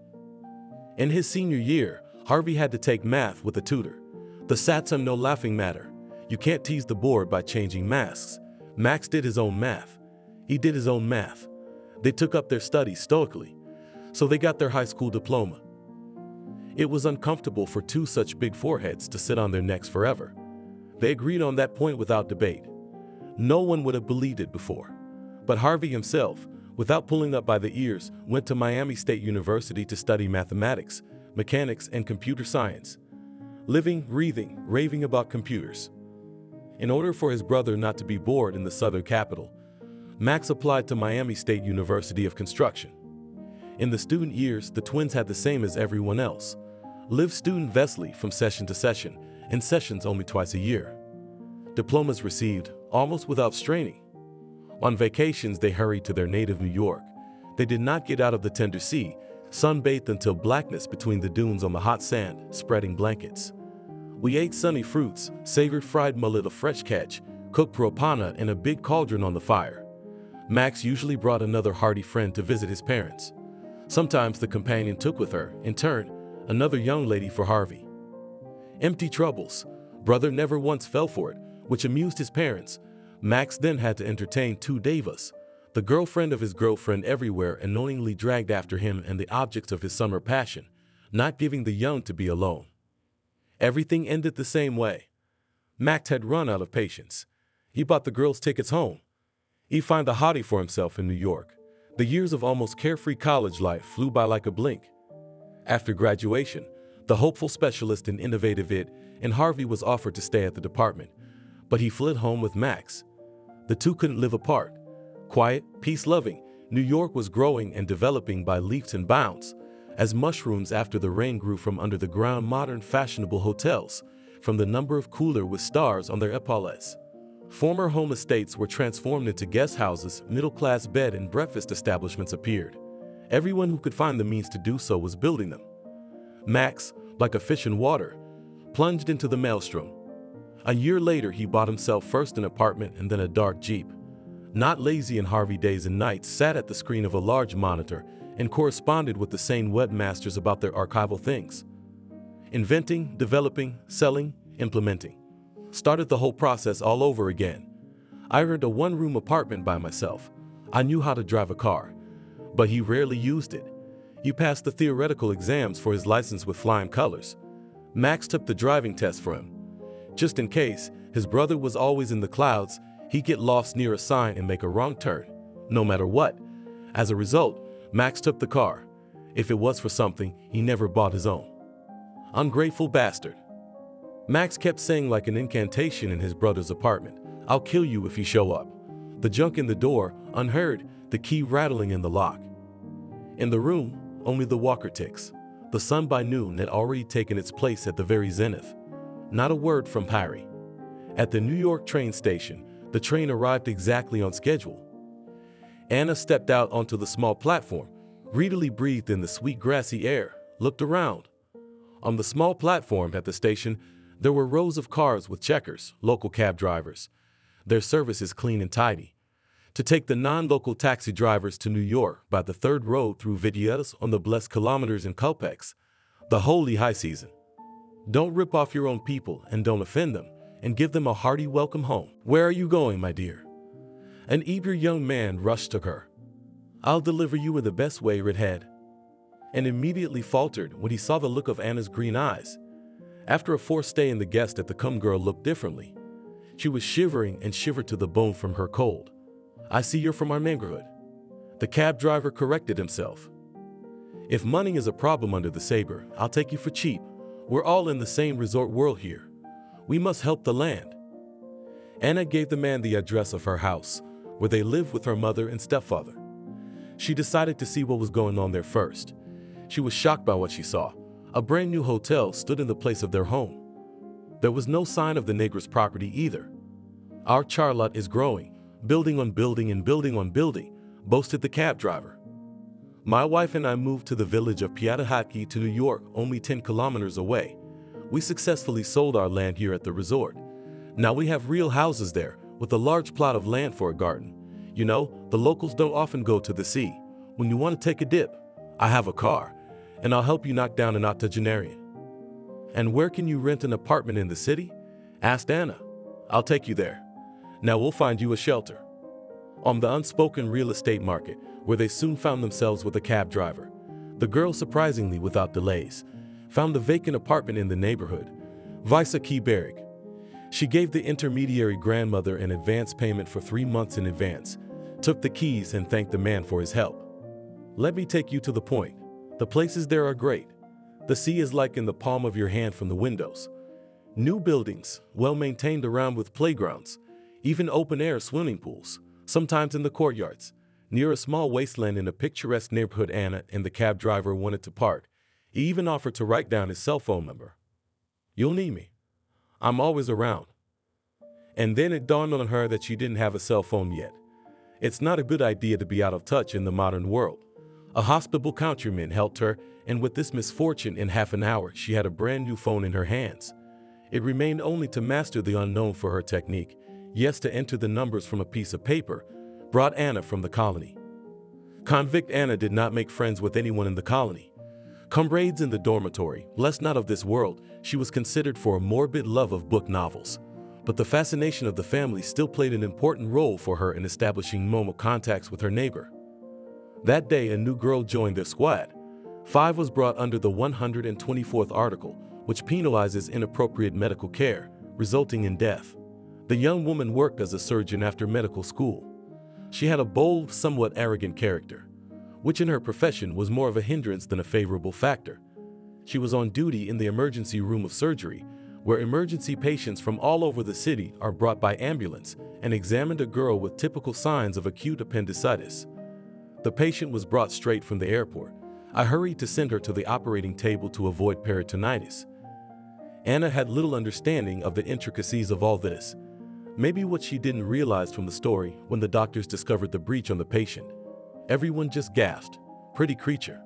S2: In his senior year, Harvey had to take math with a tutor. The SATs are no laughing matter. You can't tease the board by changing masks. Max did his own math. He did his own math. They took up their studies stoically, so they got their high school diploma. It was uncomfortable for two such big foreheads to sit on their necks forever. They agreed on that point without debate. No one would have believed it before. But Harvey himself, without pulling up by the ears, went to Miami State University to study mathematics, mechanics, and computer science. Living, breathing, raving about computers. In order for his brother not to be bored in the southern capital, Max applied to Miami State University of Construction. In the student years, the twins had the same as everyone else. Lived student vestly from session to session, and sessions only twice a year. Diplomas received, almost without straining. On vacations, they hurried to their native New York. They did not get out of the tender sea, sunbathed until blackness between the dunes on the hot sand, spreading blankets. We ate sunny fruits, savored fried mullet of fresh catch, cooked propana in a big cauldron on the fire. Max usually brought another hardy friend to visit his parents. Sometimes the companion took with her, in turn, another young lady for Harvey. Empty troubles. Brother never once fell for it, which amused his parents. Max then had to entertain two devas, the girlfriend of his girlfriend everywhere annoyingly dragged after him and the objects of his summer passion, not giving the young to be alone. Everything ended the same way. Max had run out of patience. He bought the girls tickets home. He found a hottie for himself in New York. The years of almost carefree college life flew by like a blink. After graduation, the hopeful specialist in innovative it and Harvey was offered to stay at the department, but he fled home with Max. The two couldn't live apart. Quiet, peace-loving, New York was growing and developing by leaps and bounds, as mushrooms after the rain grew from under the ground modern fashionable hotels, from the number of cooler with stars on their epaulettes. Former home estates were transformed into guest houses, middle-class bed and breakfast establishments appeared. Everyone who could find the means to do so was building them. Max, like a fish in water, plunged into the maelstrom. A year later, he bought himself first an apartment and then a dark Jeep. Not lazy in Harvey days and nights, sat at the screen of a large monitor and corresponded with the same webmasters about their archival things. Inventing, developing, selling, implementing. Started the whole process all over again. I earned a one-room apartment by myself. I knew how to drive a car, but he rarely used it. He passed the theoretical exams for his license with flying colors. Max took the driving test for him. Just in case, his brother was always in the clouds, he'd get lost near a sign and make a wrong turn, no matter what. As a result, Max took the car. If it was for something, he never bought his own. Ungrateful bastard. Max kept saying like an incantation in his brother's apartment, I'll kill you if you show up. The junk in the door, unheard, the key rattling in the lock. In the room, only the walker ticks. The sun by noon had already taken its place at the very zenith. Not a word from Harry. At the New York train station, the train arrived exactly on schedule. Anna stepped out onto the small platform, greedily breathed in the sweet grassy air, looked around. On the small platform at the station, there were rows of cars with checkers, local cab drivers. Their service is clean and tidy. to take the non-local taxi drivers to New York by the third road through Villegas on the blessed kilometers in Copex, the holy high season. Don't rip off your own people and don't offend them, and give them a hearty welcome home. Where are you going, my dear? An eager young man rushed to her. I'll deliver you in the best way, redhead. And immediately faltered when he saw the look of Anna's green eyes. After a forced stay in the guest at the Cum Girl looked differently. She was shivering and shivered to the bone from her cold. I see you're from our neighborhood. The cab driver corrected himself. If money is a problem under the saber, I'll take you for cheap. We're all in the same resort world here. We must help the land. Anna gave the man the address of her house, where they live with her mother and stepfather. She decided to see what was going on there first. She was shocked by what she saw. A brand new hotel stood in the place of their home. There was no sign of the Negros property either. Our charlotte is growing, building on building and building on building, boasted the cab driver. My wife and I moved to the village of Piatahaki to New York, only 10 kilometers away. We successfully sold our land here at the resort. Now we have real houses there, with a large plot of land for a garden. You know, the locals don't often go to the sea. When you want to take a dip, I have a car, and I'll help you knock down an octogenarian. And where can you rent an apartment in the city? asked Anna. I'll take you there. Now we'll find you a shelter. On the unspoken real estate market, where they soon found themselves with a cab driver, the girl, surprisingly without delays, found the vacant apartment in the neighborhood, Visa Keyberg. She gave the intermediary grandmother an advance payment for three months in advance, took the keys, and thanked the man for his help. Let me take you to the point. The places there are great. The sea is like in the palm of your hand from the windows. New buildings, well maintained around with playgrounds, even open air swimming pools, sometimes in the courtyards. Near a small wasteland in a picturesque neighborhood, Anna and the cab driver wanted to park. He even offered to write down his cell phone number. You'll need me. I'm always around. And then it dawned on her that she didn't have a cell phone yet. It's not a good idea to be out of touch in the modern world. A hospitable countryman helped her, and with this misfortune in half an hour, she had a brand new phone in her hands. It remained only to master the unknown for her technique, yes, to enter the numbers from a piece of paper, brought Anna from the colony. Convict Anna did not make friends with anyone in the colony. Comrades in the dormitory, less not of this world, she was considered for a morbid love of book novels. But the fascination of the family still played an important role for her in establishing normal contacts with her neighbor. That day, a new girl joined their squad. Five was brought under the 124th article, which penalizes inappropriate medical care, resulting in death. The young woman worked as a surgeon after medical school. She had a bold, somewhat arrogant character, which in her profession was more of a hindrance than a favorable factor. She was on duty in the emergency room of surgery, where emergency patients from all over the city are brought by ambulance and examined a girl with typical signs of acute appendicitis. The patient was brought straight from the airport. I hurried to send her to the operating table to avoid peritonitis. Anna had little understanding of the intricacies of all this. Maybe what she didn't realize from the story when the doctors discovered the breach on the patient. Everyone just gasped. Pretty creature.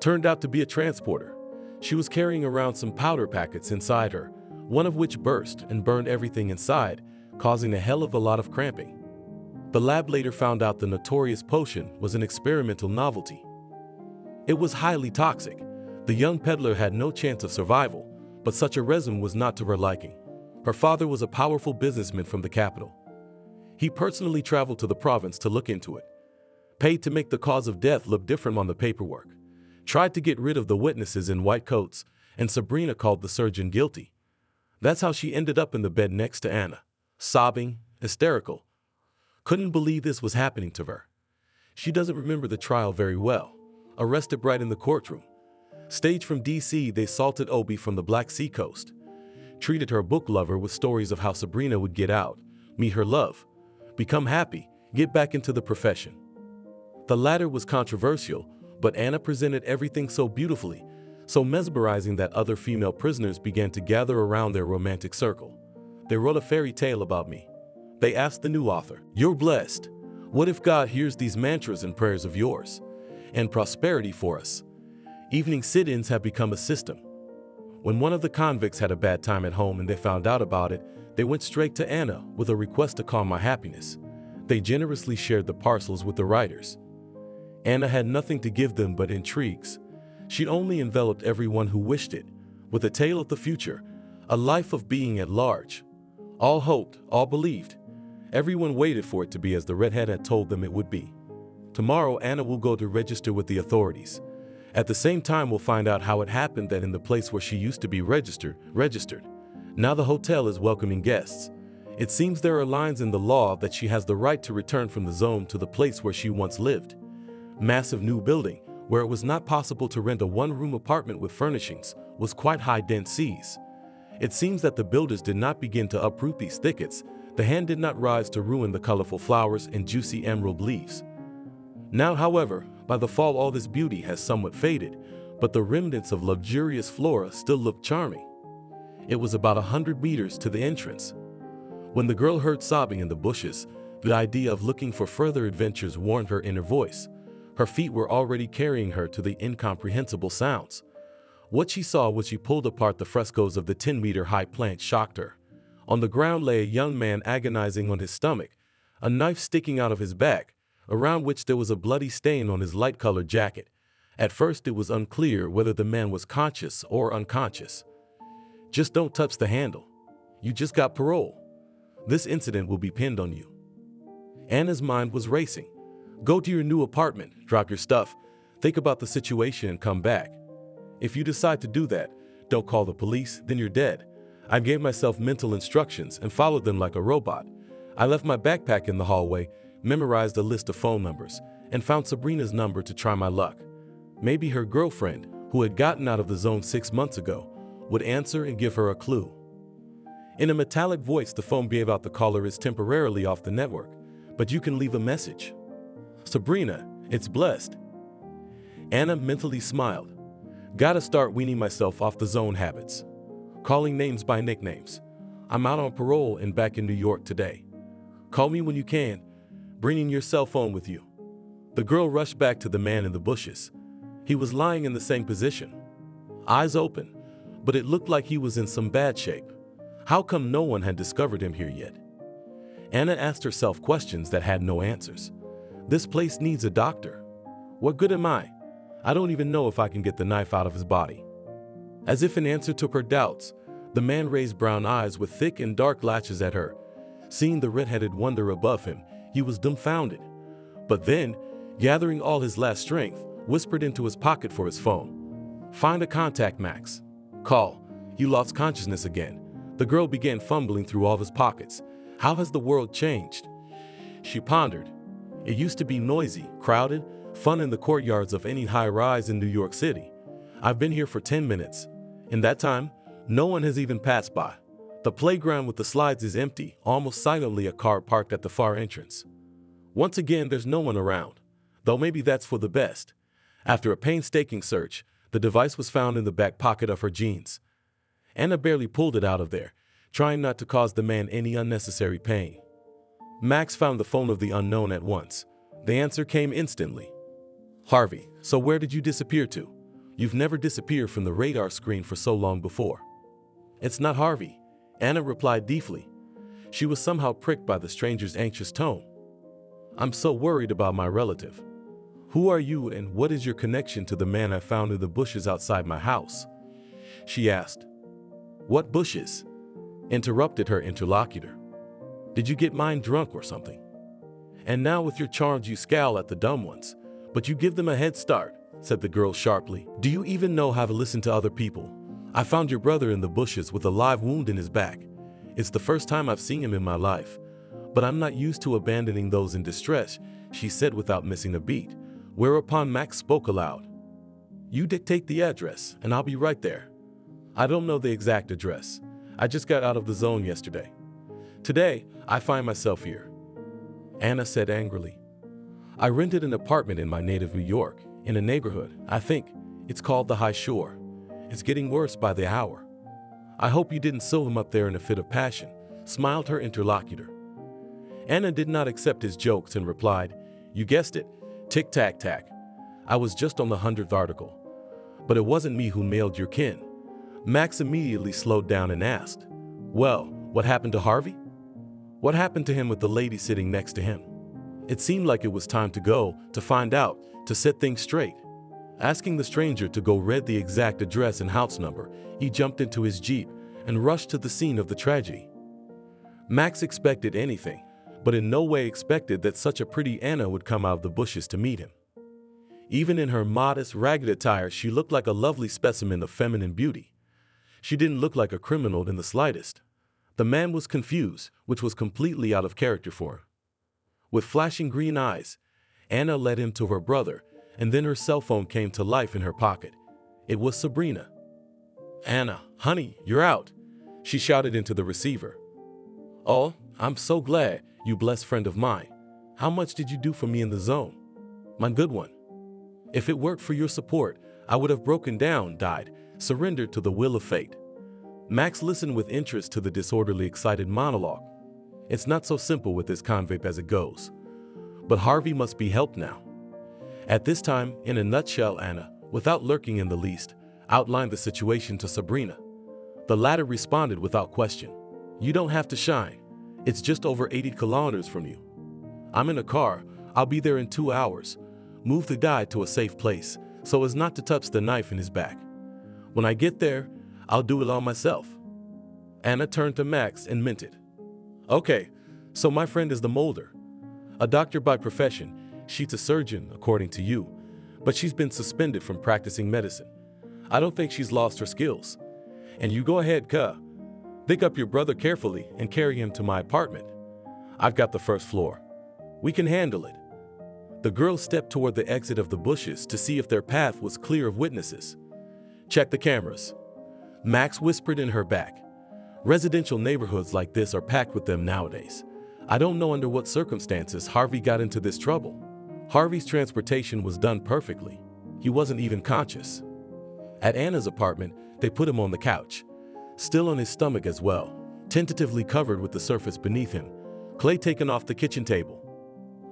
S2: Turned out to be a transporter. She was carrying around some powder packets inside her, one of which burst and burned everything inside, causing a hell of a lot of cramping. The lab later found out the notorious potion was an experimental novelty. It was highly toxic. The young peddler had no chance of survival, but such a resin was not to her liking. Her father was a powerful businessman from the capital. He personally traveled to the province to look into it, paid to make the cause of death look different on the paperwork, tried to get rid of the witnesses in white coats, and Sabrina called the surgeon guilty. That's how she ended up in the bed next to Anna, sobbing, hysterical, couldn't believe this was happening to her. She doesn't remember the trial very well. Arrested right in the courtroom. Staged from DC, they salted Obi from the Black Sea coast. Treated her book lover with stories of how Sabrina would get out, meet her love, become happy, get back into the profession. The latter was controversial, but Anna presented everything so beautifully, so mesmerizing that other female prisoners began to gather around their romantic circle. They wrote a fairy tale about me, they asked the new author, You're blessed. What if God hears these mantras and prayers of yours? And prosperity for us. Evening sit ins have become a system. When one of the convicts had a bad time at home and they found out about it, they went straight to Anna with a request to calm my happiness. They generously shared the parcels with the writers. Anna had nothing to give them but intrigues. She only enveloped everyone who wished it, with a tale of the future, a life of being at large. All hoped, all believed. Everyone waited for it to be as the redhead had told them it would be. Tomorrow, Anna will go to register with the authorities. At the same time, we'll find out how it happened that in the place where she used to be registered, registered. Now the hotel is welcoming guests. It seems there are lines in the law that she has the right to return from the zone to the place where she once lived. Massive new building, where it was not possible to rent a one-room apartment with furnishings, was quite high dense seas. It seems that the builders did not begin to uproot these thickets, the hand did not rise to ruin the colorful flowers and juicy emerald leaves. Now, however, by the fall all this beauty has somewhat faded, but the remnants of luxurious flora still look charming. It was about a hundred meters to the entrance. When the girl heard sobbing in the bushes, the idea of looking for further adventures warned her inner voice. Her feet were already carrying her to the incomprehensible sounds. What she saw when she pulled apart the frescoes of the 10-meter-high plant shocked her. On the ground lay a young man agonizing on his stomach, a knife sticking out of his back, around which there was a bloody stain on his light-colored jacket. At first it was unclear whether the man was conscious or unconscious. Just don't touch the handle. You just got parole. This incident will be pinned on you. Anna's mind was racing. Go to your new apartment, drop your stuff, think about the situation and come back. If you decide to do that, don't call the police, then you're dead. I gave myself mental instructions and followed them like a robot. I left my backpack in the hallway, memorized a list of phone numbers, and found Sabrina's number to try my luck. Maybe her girlfriend, who had gotten out of the zone six months ago, would answer and give her a clue. In a metallic voice, the phone gave out the caller is temporarily off the network, but you can leave a message. Sabrina, it's blessed. Anna mentally smiled. Gotta start weaning myself off the zone habits. Calling names by nicknames. I'm out on parole and back in New York today. Call me when you can, bringing your cell phone with you. The girl rushed back to the man in the bushes. He was lying in the same position, eyes open, but it looked like he was in some bad shape. How come no one had discovered him here yet? Anna asked herself questions that had no answers. This place needs a doctor. What good am I? I don't even know if I can get the knife out of his body. As if in answer to her doubts, the man raised brown eyes with thick and dark lashes at her. Seeing the red-headed wonder above him, he was dumbfounded. But then, gathering all his last strength, whispered into his pocket for his phone. Find a contact, Max. Call. You lost consciousness again. The girl began fumbling through all his pockets. How has the world changed? She pondered. It used to be noisy, crowded, fun in the courtyards of any high rise in New York City. I've been here for 10 minutes. In that time, no one has even passed by. The playground with the slides is empty, almost silently a car parked at the far entrance. Once again, there's no one around, though maybe that's for the best. After a painstaking search, the device was found in the back pocket of her jeans. Anna barely pulled it out of there, trying not to cause the man any unnecessary pain. Max found the phone of the unknown at once. The answer came instantly. Harvey, so where did you disappear to? You've never disappeared from the radar screen for so long before. It's not Harvey, Anna replied deeply. She was somehow pricked by the stranger's anxious tone. I'm so worried about my relative. Who are you and what is your connection to the man I found in the bushes outside my house? She asked. What bushes? Interrupted her interlocutor. Did you get mine drunk or something? And now with your charms you scowl at the dumb ones. But you give them a head start, said the girl sharply. Do you even know how to listen to other people? I found your brother in the bushes with a live wound in his back. It's the first time I've seen him in my life. But I'm not used to abandoning those in distress, she said without missing a beat, whereupon Max spoke aloud. You dictate the address, and I'll be right there. I don't know the exact address. I just got out of the zone yesterday. Today, I find myself here. Anna said angrily. I rented an apartment in my native New York, in a neighborhood, I think. It's called the High Shore. It's getting worse by the hour. I hope you didn't sew him up there in a fit of passion, smiled her interlocutor. Anna did not accept his jokes and replied, You guessed it, tic-tac-tac. I was just on the hundredth article. But it wasn't me who mailed your kin. Max immediately slowed down and asked, Well, what happened to Harvey? What happened to him with the lady sitting next to him? It seemed like it was time to go, to find out, to set things straight. Asking the stranger to go read the exact address and house number, he jumped into his Jeep and rushed to the scene of the tragedy. Max expected anything, but in no way expected that such a pretty Anna would come out of the bushes to meet him. Even in her modest, ragged attire, she looked like a lovely specimen of feminine beauty. She didn't look like a criminal in the slightest. The man was confused, which was completely out of character for him. With flashing green eyes, Anna led him to her brother, and then her cell phone came to life in her pocket. It was Sabrina. Anna, honey, you're out, she shouted into the receiver. Oh, I'm so glad, you blessed friend of mine. How much did you do for me in the zone? My good one. If it worked for your support, I would have broken down, died, surrendered to the will of fate. Max listened with interest to the disorderly, excited monologue. It's not so simple with this convict as it goes. But Harvey must be helped now. At this time, in a nutshell, Anna, without lurking in the least, outlined the situation to Sabrina. The latter responded without question. You don't have to shine. It's just over 80 kilometers from you. I'm in a car. I'll be there in two hours. Move the guy to a safe place so as not to touch the knife in his back. When I get there, I'll do it all myself. Anna turned to Max and minted. Okay, so my friend is the molder. A doctor by profession, she's a surgeon, according to you, but she's been suspended from practicing medicine. I don't think she's lost her skills. And you go ahead, Ka. Pick up your brother carefully and carry him to my apartment. I've got the first floor. We can handle it. The girls stepped toward the exit of the bushes to see if their path was clear of witnesses. Check the cameras. Max whispered in her back. Residential neighborhoods like this are packed with them nowadays. I don't know under what circumstances Harvey got into this trouble. Harvey's transportation was done perfectly. He wasn't even conscious. At Anna's apartment, they put him on the couch, still on his stomach as well, tentatively covered with the surface beneath him, clay taken off the kitchen table.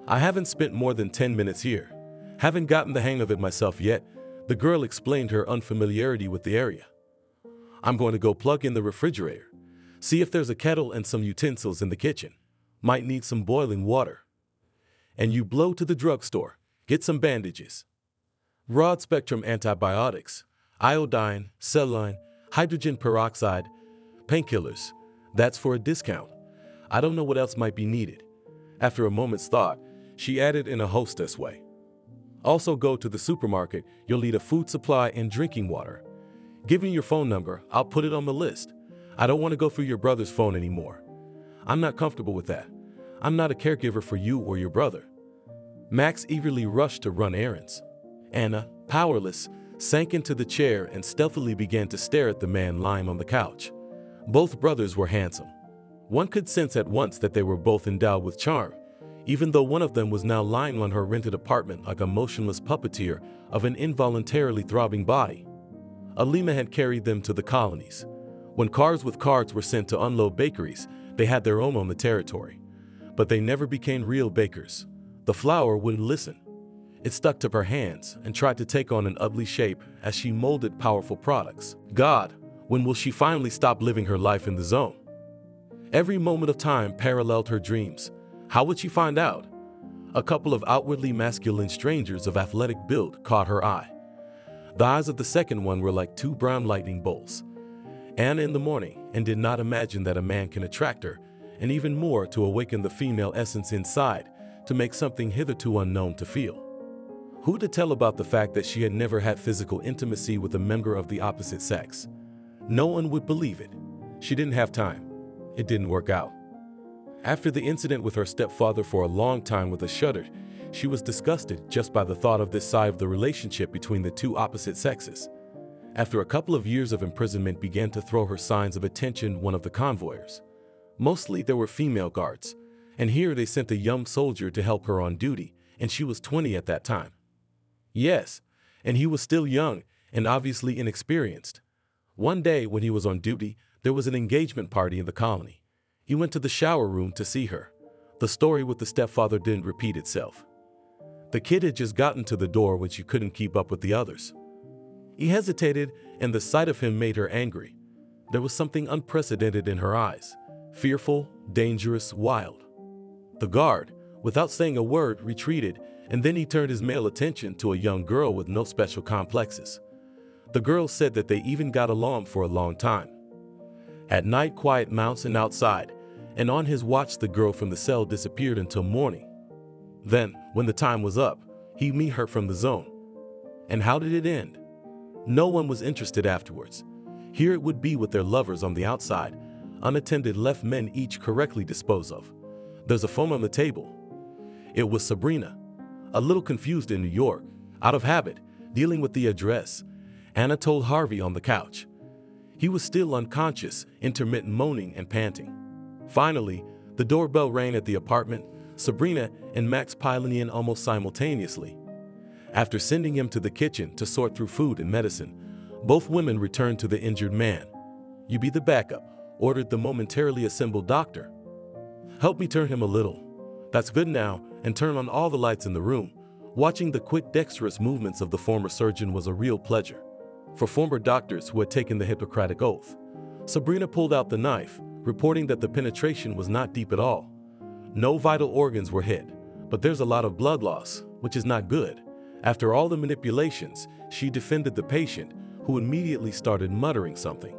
S2: I haven't spent more than 10 minutes here. Haven't gotten the hang of it myself yet, the girl explained her unfamiliarity with the area. I'm going to go plug in the refrigerator, see if there's a kettle and some utensils in the kitchen. Might need some boiling water. And you blow to the drugstore, get some bandages. Broad spectrum antibiotics, iodine, saline, hydrogen peroxide, painkillers. That's for a discount. I don't know what else might be needed. After a moment's thought, she added in a hostess way. Also go to the supermarket, you'll need a food supply and drinking water. Give me your phone number, I'll put it on the list. I don't want to go through your brother's phone anymore. I'm not comfortable with that. I'm not a caregiver for you or your brother. Max eagerly rushed to run errands. Anna, powerless, sank into the chair and stealthily began to stare at the man lying on the couch. Both brothers were handsome. One could sense at once that they were both endowed with charm, even though one of them was now lying on her rented apartment like a motionless puppeteer of an involuntarily throbbing body. Alima had carried them to the colonies. When cars with carts were sent to unload bakeries, they had their own on the territory but they never became real bakers. The flour wouldn't listen. It stuck to her hands and tried to take on an ugly shape as she molded powerful products. God, when will she finally stop living her life in the zone? Every moment of time paralleled her dreams. How would she find out? A couple of outwardly masculine strangers of athletic build caught her eye. The eyes of the second one were like two brown lightning bolts. Anna in the morning and did not imagine that a man can attract her and even more to awaken the female essence inside to make something hitherto unknown to feel. Who to tell about the fact that she had never had physical intimacy with a member of the opposite sex? No one would believe it. She didn't have time. It didn't work out. After the incident with her stepfather for a long time with a shudder, she was disgusted just by the thought of this side of the relationship between the two opposite sexes. After a couple of years of imprisonment began to throw her signs of attention one of the convoyers. Mostly there were female guards, and here they sent a young soldier to help her on duty, and she was 20 at that time. Yes, and he was still young and obviously inexperienced. One day when he was on duty, there was an engagement party in the colony. He went to the shower room to see her. The story with the stepfather didn't repeat itself. The kid had just gotten to the door when she couldn't keep up with the others. He hesitated, and the sight of him made her angry. There was something unprecedented in her eyes fearful, dangerous, wild. The guard, without saying a word, retreated, and then he turned his male attention to a young girl with no special complexes. The girl said that they even got along for a long time. At night, quiet mounts and outside, and on his watch, the girl from the cell disappeared until morning. Then, when the time was up, he meet her from the zone. And how did it end? No one was interested afterwards. Here it would be with their lovers on the outside, unattended left men each correctly disposed of. There's a phone on the table. It was Sabrina, a little confused in New York, out of habit, dealing with the address. Anna told Harvey on the couch. He was still unconscious, intermittent moaning and panting. Finally, the doorbell rang at the apartment, Sabrina and Max piling in almost simultaneously. After sending him to the kitchen to sort through food and medicine, both women returned to the injured man. You be the backup, ordered the momentarily assembled doctor. Help me turn him a little. That's good now, and turn on all the lights in the room. Watching the quick, dexterous movements of the former surgeon was a real pleasure. For former doctors who had taken the Hippocratic Oath, Sabrina pulled out the knife, reporting that the penetration was not deep at all. No vital organs were hit, but there's a lot of blood loss, which is not good. After all the manipulations, she defended the patient, who immediately started muttering something.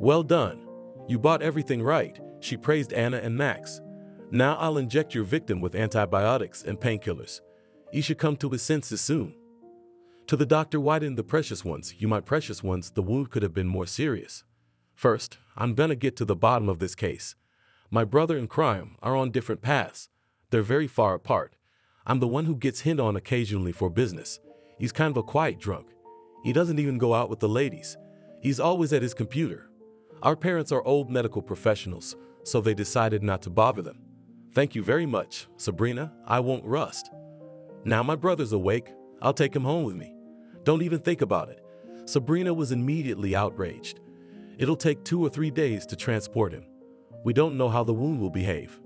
S2: Well done. You bought everything right, she praised Anna and Max. Now I'll inject your victim with antibiotics and painkillers. He should come to his senses soon. To the doctor widen the precious ones, you my precious ones, the wound could have been more serious. First, I'm gonna get to the bottom of this case. My brother and crime are on different paths. They're very far apart. I'm the one who gets hit on occasionally for business. He's kind of a quiet drunk. He doesn't even go out with the ladies. He's always at his computer. Our parents are old medical professionals, so they decided not to bother them. Thank you very much, Sabrina. I won't rust. Now my brother's awake. I'll take him home with me. Don't even think about it. Sabrina was immediately outraged. It'll take two or three days to transport him. We don't know how the wound will behave.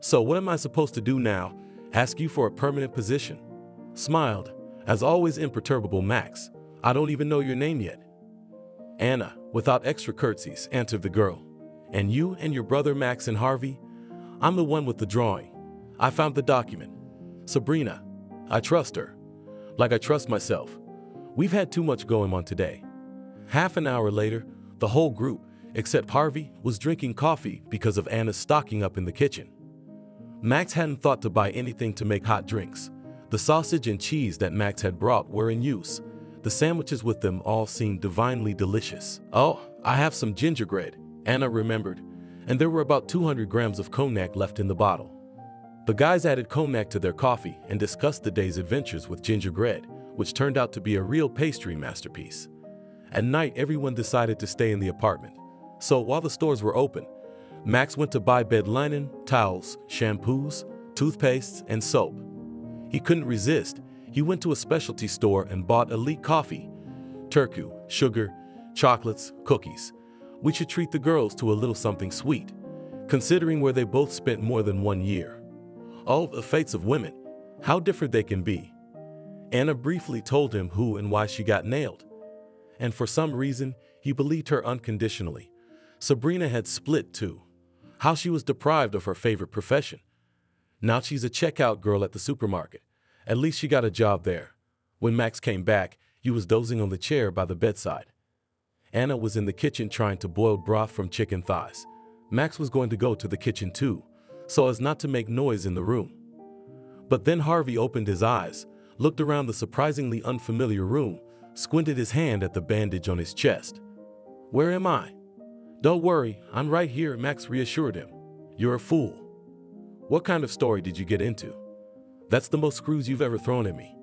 S2: So what am I supposed to do now? Ask you for a permanent position? Smiled, as always imperturbable Max. I don't even know your name yet. Anna, without extra curtsies, answered the girl. And you and your brother Max and Harvey? I'm the one with the drawing. I found the document. Sabrina, I trust her. Like I trust myself. We've had too much going on today. Half an hour later, the whole group, except Harvey, was drinking coffee because of Anna's stocking up in the kitchen. Max hadn't thought to buy anything to make hot drinks. The sausage and cheese that Max had brought were in use. The sandwiches with them all seemed divinely delicious. Oh, I have some gingerbread, Anna remembered, and there were about 200 grams of cognac left in the bottle. The guys added cognac to their coffee and discussed the day's adventures with gingerbread, which turned out to be a real pastry masterpiece. At night, everyone decided to stay in the apartment. So while the stores were open, Max went to buy bed linen, towels, shampoos, toothpastes, and soap. He couldn't resist. He went to a specialty store and bought elite coffee, turku, sugar, chocolates, cookies. We should treat the girls to a little something sweet, considering where they both spent more than one year. All the fates of women, how different they can be. Anna briefly told him who and why she got nailed and for some reason, he believed her unconditionally. Sabrina had split too. How she was deprived of her favorite profession. Now she's a checkout girl at the supermarket. At least she got a job there. When Max came back, he was dozing on the chair by the bedside. Anna was in the kitchen trying to boil broth from chicken thighs. Max was going to go to the kitchen too, so as not to make noise in the room. But then Harvey opened his eyes, looked around the surprisingly unfamiliar room, squinted his hand at the bandage on his chest. Where am I? Don't worry, I'm right here, Max reassured him. You're a fool. What kind of story did you get into? That's the most screws you've ever thrown at me.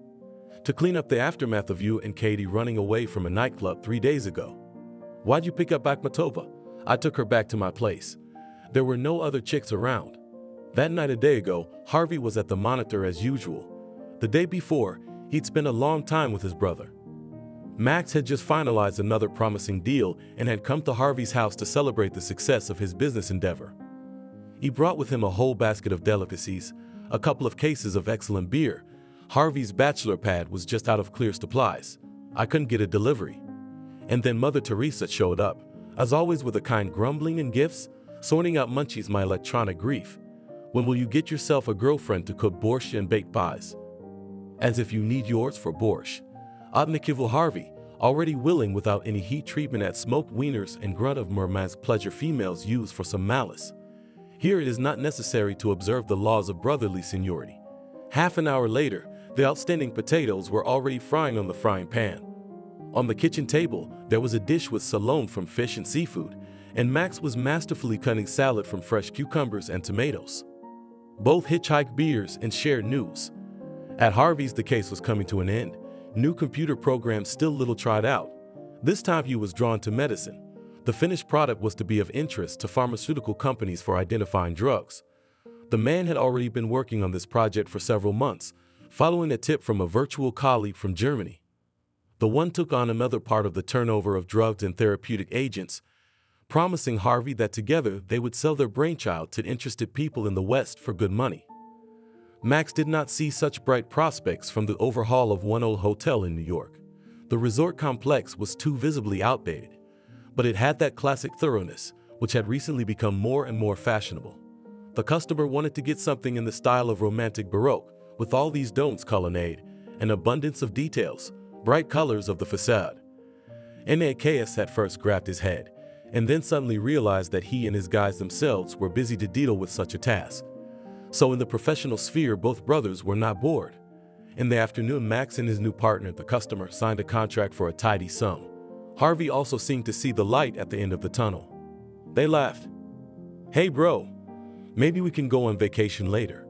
S2: To clean up the aftermath of you and Katie running away from a nightclub three days ago. Why'd you pick up Akhmatova? I took her back to my place. There were no other chicks around. That night a day ago, Harvey was at the monitor as usual. The day before, he'd spent a long time with his brother. Max had just finalized another promising deal and had come to Harvey's house to celebrate the success of his business endeavor. He brought with him a whole basket of delicacies, a couple of cases of excellent beer. Harvey's bachelor pad was just out of clear supplies. I couldn't get a delivery. And then Mother Teresa showed up, as always with a kind grumbling and gifts, sorting out Munchie's my electronic grief. When will you get yourself a girlfriend to cook borscht and baked pies? As if you need yours for borscht. Odnikivel Harvey, already willing without any heat treatment at smoked wieners and grunt of merman's pleasure females use for some malice. Here it is not necessary to observe the laws of brotherly seniority. Half an hour later, the outstanding potatoes were already frying on the frying pan. On the kitchen table, there was a dish with salome from fish and seafood, and Max was masterfully cutting salad from fresh cucumbers and tomatoes. Both hitchhiked beers and shared news. At Harvey's, the case was coming to an end. New computer programs still little tried out. This time he was drawn to medicine. The finished product was to be of interest to pharmaceutical companies for identifying drugs. The man had already been working on this project for several months, following a tip from a virtual colleague from Germany. The one took on another part of the turnover of drugs and therapeutic agents, promising Harvey that together they would sell their brainchild to interested people in the West for good money. Max did not see such bright prospects from the overhaul of one old hotel in New York. The resort complex was too visibly outdated, but it had that classic thoroughness, which had recently become more and more fashionable. The customer wanted to get something in the style of romantic Baroque, with all these domes colonnade, an abundance of details, bright colors of the facade. Eneas at first grabbed his head, and then suddenly realized that he and his guys themselves were busy to deal with such a task. So in the professional sphere, both brothers were not bored. In the afternoon, Max and his new partner, the customer, signed a contract for a tidy sum. Harvey also seemed to see the light at the end of the tunnel. They laughed. Hey bro, maybe we can go on vacation later.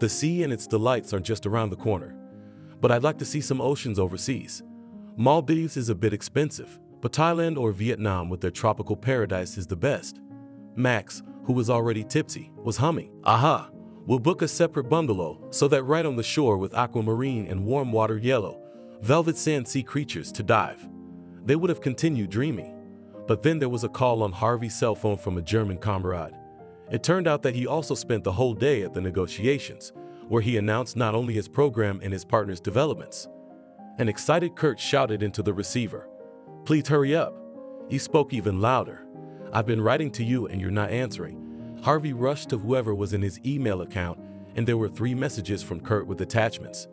S2: The sea and its delights are just around the corner. But I'd like to see some oceans overseas. Maldives is a bit expensive, but Thailand or Vietnam with their tropical paradise is the best. Max, who was already tipsy, was humming. Aha! We'll book a separate bungalow so that right on the shore with aquamarine and warm water yellow, velvet sand sea creatures to dive. They would have continued dreaming. But then there was a call on Harvey's cell phone from a German comrade. It turned out that he also spent the whole day at the negotiations, where he announced not only his program and his partner's developments. An excited Kurt shouted into the receiver, Please hurry up. He spoke even louder. I've been writing to you and you're not answering. Harvey rushed to whoever was in his email account, and there were three messages from Kurt with attachments.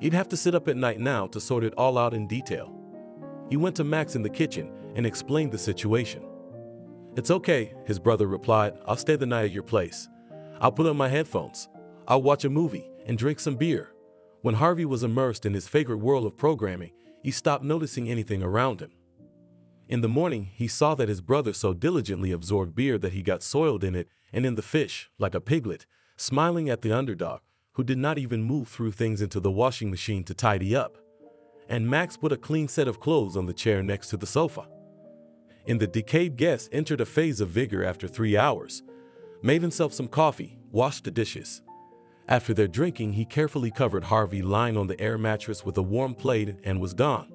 S2: He'd have to sit up at night now to sort it all out in detail. He went to Max in the kitchen and explained the situation. It's okay, his brother replied. I'll stay the night at your place. I'll put on my headphones. I'll watch a movie and drink some beer. When Harvey was immersed in his favorite world of programming, he stopped noticing anything around him. In the morning, he saw that his brother so diligently absorbed beer that he got soiled in it and in the fish, like a piglet, smiling at the underdog, who did not even move through things into the washing machine to tidy up. And Max put a clean set of clothes on the chair next to the sofa. In the decayed guest entered a phase of vigor after three hours, made himself some coffee, washed the dishes. After their drinking, he carefully covered Harvey lying on the air mattress with a warm plate and was gone.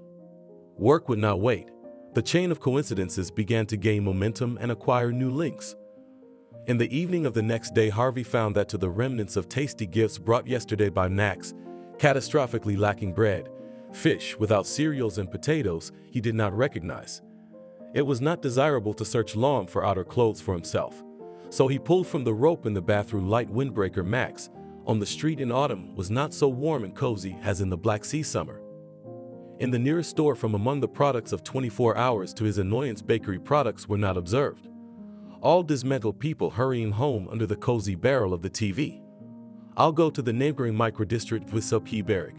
S2: Work would not wait. The chain of coincidences began to gain momentum and acquire new links. In the evening of the next day, Harvey found that to the remnants of tasty gifts brought yesterday by Max, catastrophically lacking bread, fish without cereals and potatoes he did not recognize. It was not desirable to search long for outer clothes for himself, so he pulled from the rope in the bathroom light windbreaker Max on the street in autumn was not so warm and cozy as in the Black Sea summer. In the nearest store from among the products of 24 hours to his annoyance bakery products were not observed. All dismantled people hurrying home under the cozy barrel of the TV. I'll go to the neighboring microdistrict Visokieberg.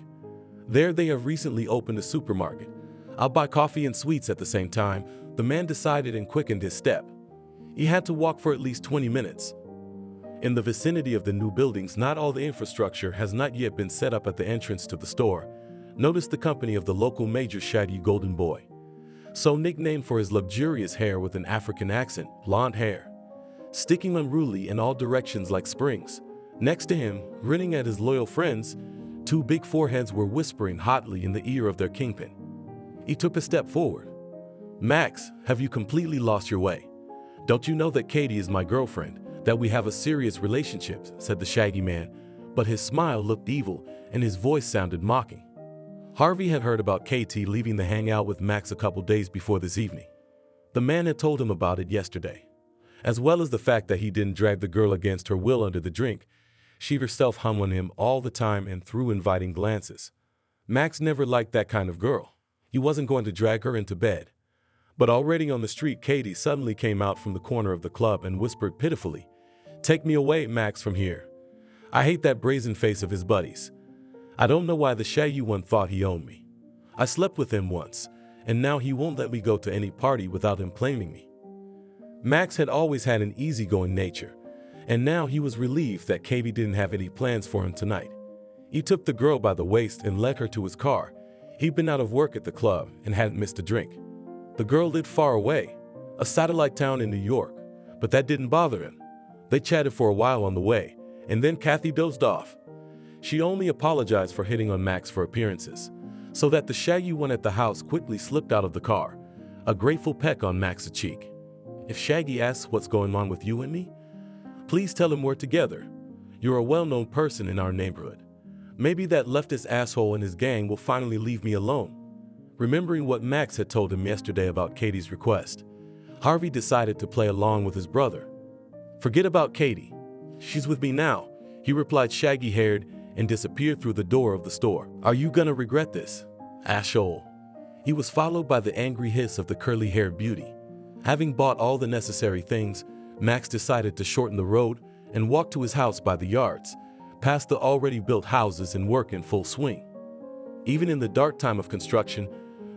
S2: There they have recently opened a supermarket. I'll buy coffee and sweets at the same time, the man decided and quickened his step. He had to walk for at least 20 minutes. In the vicinity of the new buildings, not all the infrastructure has not yet been set up at the entrance to the store, Notice the company of the local major shaggy golden boy. So nicknamed for his luxurious hair with an African accent, blonde hair. Sticking unruly in all directions like springs. Next to him, grinning at his loyal friends, two big foreheads were whispering hotly in the ear of their kingpin. He took a step forward. Max, have you completely lost your way? Don't you know that Katie is my girlfriend, that we have a serious relationship, said the shaggy man, but his smile looked evil and his voice sounded mocking. Harvey had heard about Katie leaving the hangout with Max a couple days before this evening. The man had told him about it yesterday. as well as the fact that he didn't drag the girl against her will under the drink, she herself hung on him all the time and threw inviting glances. Max never liked that kind of girl. He wasn't going to drag her into bed. But already on the street, Katie suddenly came out from the corner of the club and whispered pitifully, Take me away, Max, from here. I hate that brazen face of his buddies. I don't know why the shaggy one thought he owned me. I slept with him once, and now he won't let me go to any party without him claiming me. Max had always had an easygoing nature, and now he was relieved that Katie didn't have any plans for him tonight. He took the girl by the waist and led her to his car. He'd been out of work at the club and hadn't missed a drink. The girl lived far away, a satellite town in New York, but that didn't bother him. They chatted for a while on the way, and then Kathy dozed off. She only apologized for hitting on Max for appearances, so that the shaggy one at the house quickly slipped out of the car, a grateful peck on Max's cheek. If Shaggy asks what's going on with you and me, please tell him we're together. You're a well-known person in our neighborhood. Maybe that leftist asshole and his gang will finally leave me alone. Remembering what Max had told him yesterday about Katie's request, Harvey decided to play along with his brother. Forget about Katie. She's with me now, he replied shaggy-haired and disappeared through the door of the store. Are you gonna regret this? Joel. He was followed by the angry hiss of the curly-haired beauty. Having bought all the necessary things, Max decided to shorten the road and walk to his house by the yards, past the already built houses and work in full swing. Even in the dark time of construction,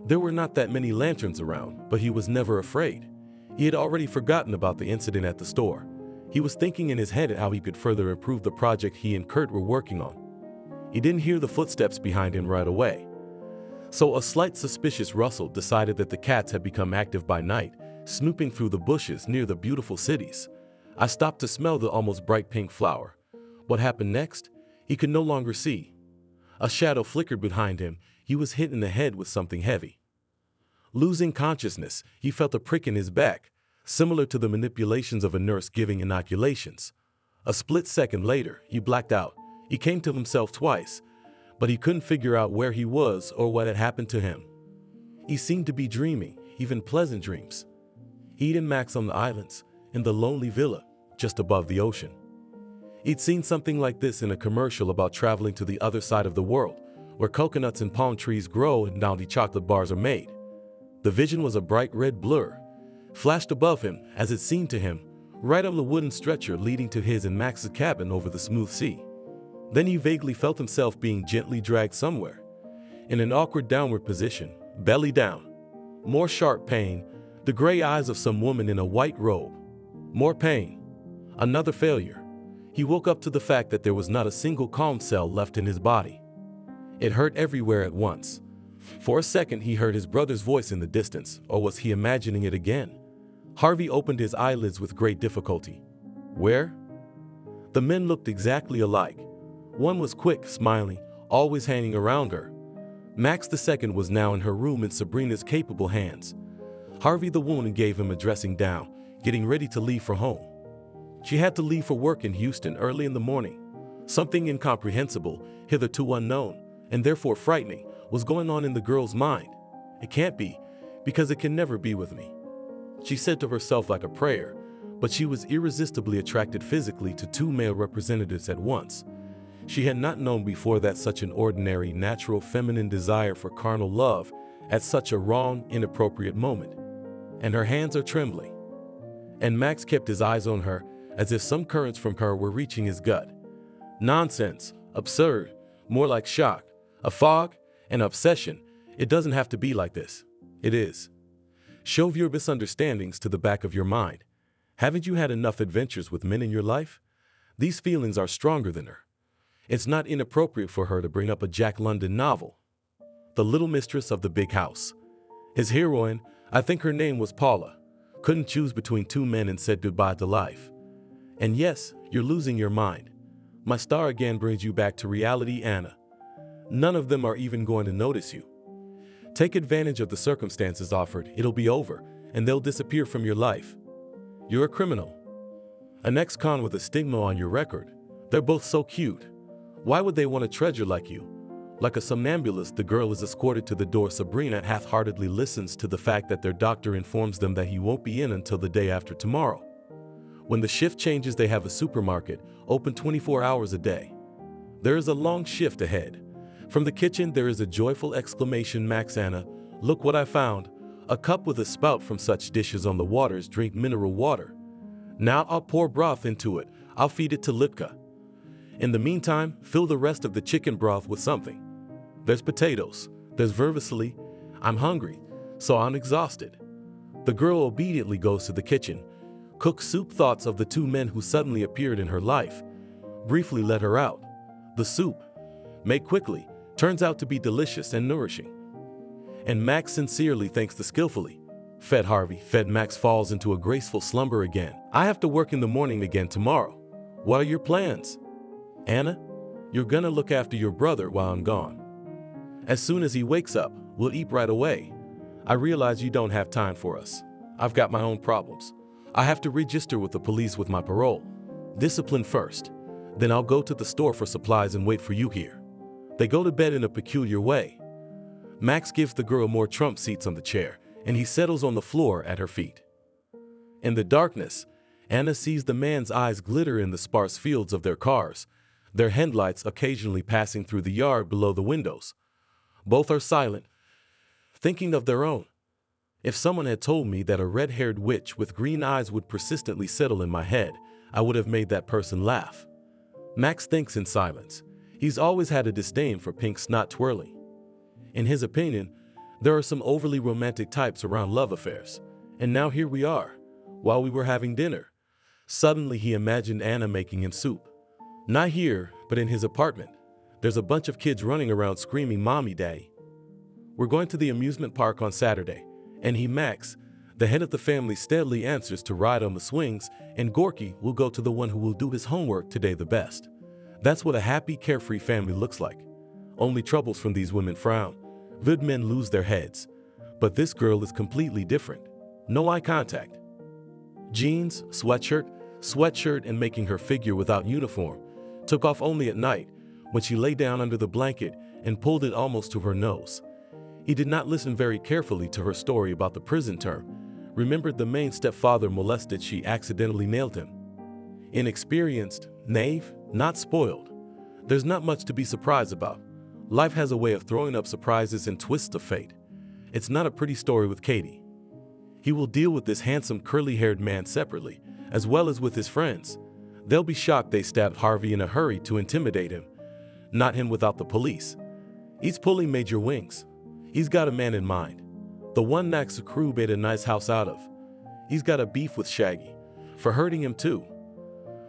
S2: there were not that many lanterns around, but he was never afraid. He had already forgotten about the incident at the store. He was thinking in his head how he could further improve the project he and Kurt were working on. He didn't hear the footsteps behind him right away. So a slight suspicious rustle decided that the cats had become active by night, snooping through the bushes near the beautiful cities. I stopped to smell the almost bright pink flower. What happened next? He could no longer see. A shadow flickered behind him. He was hit in the head with something heavy. Losing consciousness, he felt a prick in his back, similar to the manipulations of a nurse giving inoculations. A split second later, he blacked out. He came to himself twice, but he couldn't figure out where he was or what had happened to him. He seemed to be dreaming, even pleasant dreams. He'd and Max on the islands, in the lonely villa, just above the ocean. He'd seen something like this in a commercial about traveling to the other side of the world, where coconuts and palm trees grow and Bounty chocolate bars are made. The vision was a bright red blur, flashed above him, as it seemed to him, right on the wooden stretcher leading to his and Max's cabin over the smooth sea. Then he vaguely felt himself being gently dragged somewhere, in an awkward downward position, belly down. More sharp pain, the gray eyes of some woman in a white robe. More pain. Another failure. He woke up to the fact that there was not a single calm cell left in his body. It hurt everywhere at once. For a second, he heard his brother's voice in the distance, or was he imagining it again? Harvey opened his eyelids with great difficulty. Where? The men looked exactly alike. One was quick, smiling, always hanging around her. Max the second was now in her room in Sabrina's capable hands. Harvey the woman gave him a dressing down, getting ready to leave for home. She had to leave for work in Houston early in the morning. Something incomprehensible, hitherto unknown, and therefore frightening, was going on in the girl's mind. It can't be, because it can never be with me. She said to herself like a prayer, but she was irresistibly attracted physically to two male representatives at once. She had not known before that such an ordinary, natural feminine desire for carnal love at such a wrong, inappropriate moment. And her hands are trembling. And Max kept his eyes on her as if some currents from her were reaching his gut. Nonsense, absurd, more like shock, a fog, an obsession. It doesn't have to be like this. It is. Shove your misunderstandings to the back of your mind. Haven't you had enough adventures with men in your life? These feelings are stronger than her. It's not inappropriate for her to bring up a Jack London novel. The Little Mistress of the Big House. His heroine, I think her name was Paula, couldn't choose between two men and said goodbye to life. And yes, you're losing your mind. My star again brings you back to reality, Anna. None of them are even going to notice you. Take advantage of the circumstances offered, it'll be over, and they'll disappear from your life. You're a criminal. An ex-con with a stigma on your record. They're both so cute. Why would they want a treasure like you? Like a somnambulist, the girl is escorted to the door. Sabrina half-heartedly listens to the fact that their doctor informs them that he won't be in until the day after tomorrow. When the shift changes, they have a supermarket open 24 hours a day. There is a long shift ahead. From the kitchen, there is a joyful exclamation Max Anna, look what I found. A cup with a spout from such dishes on the waters drink mineral water. Now I'll pour broth into it. I'll feed it to Lipka. In the meantime, fill the rest of the chicken broth with something. There's potatoes. There's vermicelli. I'm hungry, so I'm exhausted. The girl obediently goes to the kitchen, cooks soup thoughts of the two men who suddenly appeared in her life, briefly let her out. The soup, made quickly, turns out to be delicious and nourishing. And Max sincerely thanks the skillfully. Fed Harvey, Fed Max falls into a graceful slumber again. I have to work in the morning again tomorrow. What are your plans? Anna, you're gonna look after your brother while I'm gone. As soon as he wakes up, we'll eat right away. I realize you don't have time for us. I've got my own problems. I have to register with the police with my parole. Discipline first. Then I'll go to the store for supplies and wait for you here. They go to bed in a peculiar way. Max gives the girl more trump seats on the chair, and he settles on the floor at her feet. In the darkness, Anna sees the man's eyes glitter in the sparse fields of their cars, their headlights occasionally passing through the yard below the windows. Both are silent, thinking of their own. If someone had told me that a red haired witch with green eyes would persistently settle in my head, I would have made that person laugh. Max thinks in silence. He's always had a disdain for pink snot twirling. In his opinion, there are some overly romantic types around love affairs. And now here we are, while we were having dinner. Suddenly he imagined Anna making him soup. Not here, but in his apartment. There's a bunch of kids running around screaming, Mommy, Daddy. We're going to the amusement park on Saturday, and he, Max, the head of the family, steadily answers to ride on the swings, and Gorky will go to the one who will do his homework today the best. That's what a happy, carefree family looks like. Only troubles from these women frown. Good men lose their heads. But this girl is completely different. No eye contact. Jeans, sweatshirt, sweatshirt, and making her figure without uniform. Took off only at night, when she lay down under the blanket and pulled it almost to her nose. He did not listen very carefully to her story about the prison term, remembered the main stepfather molested she accidentally nailed him. Inexperienced, knave, not spoiled. There's not much to be surprised about. Life has a way of throwing up surprises and twists of fate. It's not a pretty story with Katie. He will deal with this handsome curly-haired man separately, as well as with his friends. They'll be shocked they stabbed Harvey in a hurry to intimidate him not him without the police. He's pulling major wings. He's got a man in mind. The one Naxa crew made a nice house out of. He's got a beef with Shaggy, for hurting him too.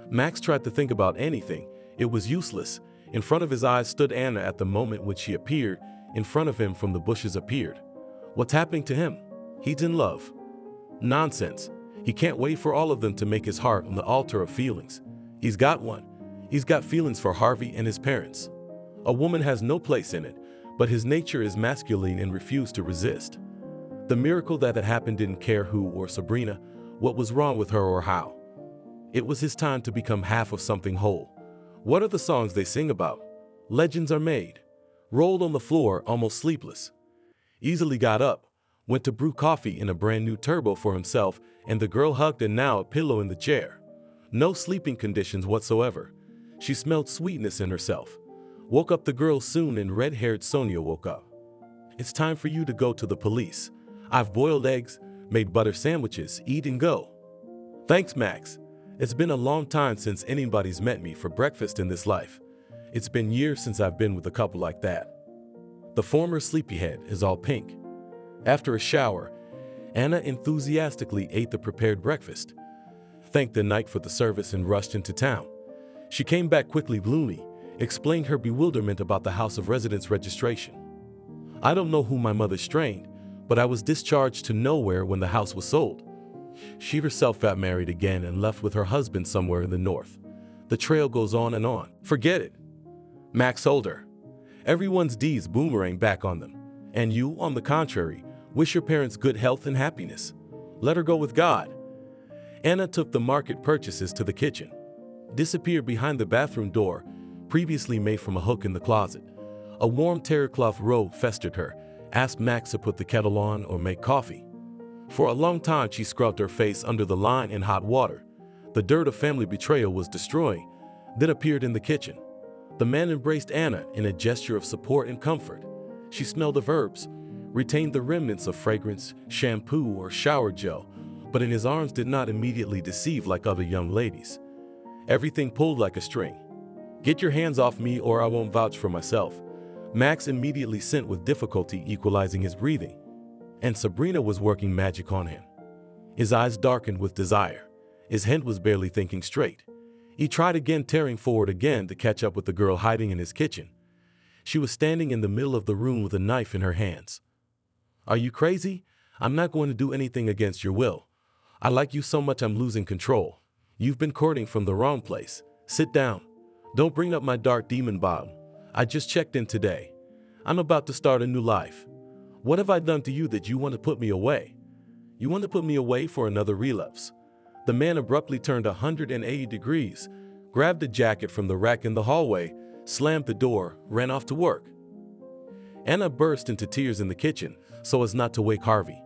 S2: Max tried to think about anything. It was useless. In front of his eyes stood Anna at the moment when she appeared. In front of him from the bushes appeared. What's happening to him? He's in love. Nonsense. He can't wait for all of them to make his heart on the altar of feelings. He's got one. He's got feelings for Harvey and his parents. A woman has no place in it, but his nature is masculine and refused to resist. The miracle that had happened didn't care who or Sabrina, what was wrong with her or how. It was his time to become half of something whole. What are the songs they sing about? Legends are made. Rolled on the floor, almost sleepless. Easily got up, went to brew coffee in a brand new turbo for himself, and the girl hugged and now a pillow in the chair. No sleeping conditions whatsoever. She smelled sweetness in herself. Woke up the girl soon and red-haired Sonia woke up. It's time for you to go to the police. I've boiled eggs, made butter sandwiches, eat and go. Thanks, Max. It's been a long time since anybody's met me for breakfast in this life. It's been years since I've been with a couple like that. The former sleepyhead is all pink. After a shower, Anna enthusiastically ate the prepared breakfast, thanked the knight for the service and rushed into town. She came back quickly gloomy, explained her bewilderment about the House of Residence registration. I don't know who my mother strained, but I was discharged to nowhere when the house was sold. She herself got married again and left with her husband somewhere in the north. The trail goes on and on. Forget it. Max Holder. Everyone's deeds boomerang back on them. And you, on the contrary, wish your parents good health and happiness. Let her go with God. Anna took the market purchases to the kitchen, disappeared behind the bathroom door previously made from a hook in the closet. A warm terrycloth robe festered her, asked Max to put the kettle on or make coffee. For a long time, she scrubbed her face under the line in hot water. the dirt of family betrayal was destroying, then appeared in the kitchen. The man embraced Anna in a gesture of support and comfort. She smelled of herbs, retained the remnants of fragrance, shampoo, or shower gel, but in his arms did not immediately deceive like other young ladies. Everything pulled like a string. Get your hands off me or I won't vouch for myself. Max immediately sent with difficulty equalizing his breathing, and Sabrina was working magic on him. His eyes darkened with desire. His head was barely thinking straight. He tried again, tearing forward again to catch up with the girl hiding in his kitchen. She was standing in the middle of the room with a knife in her hands. Are you crazy? I'm not going to do anything against your will. I like you so much I'm losing control. You've been courting from the wrong place. Sit down. Don't bring up my dark demon bomb. I just checked in today. I'm about to start a new life. What have I done to you that you want to put me away? You want to put me away for another relapse? The man abruptly turned 180 degrees, grabbed a jacket from the rack in the hallway, slammed the door, ran off to work. Anna burst into tears in the kitchen so as not to wake Harvey.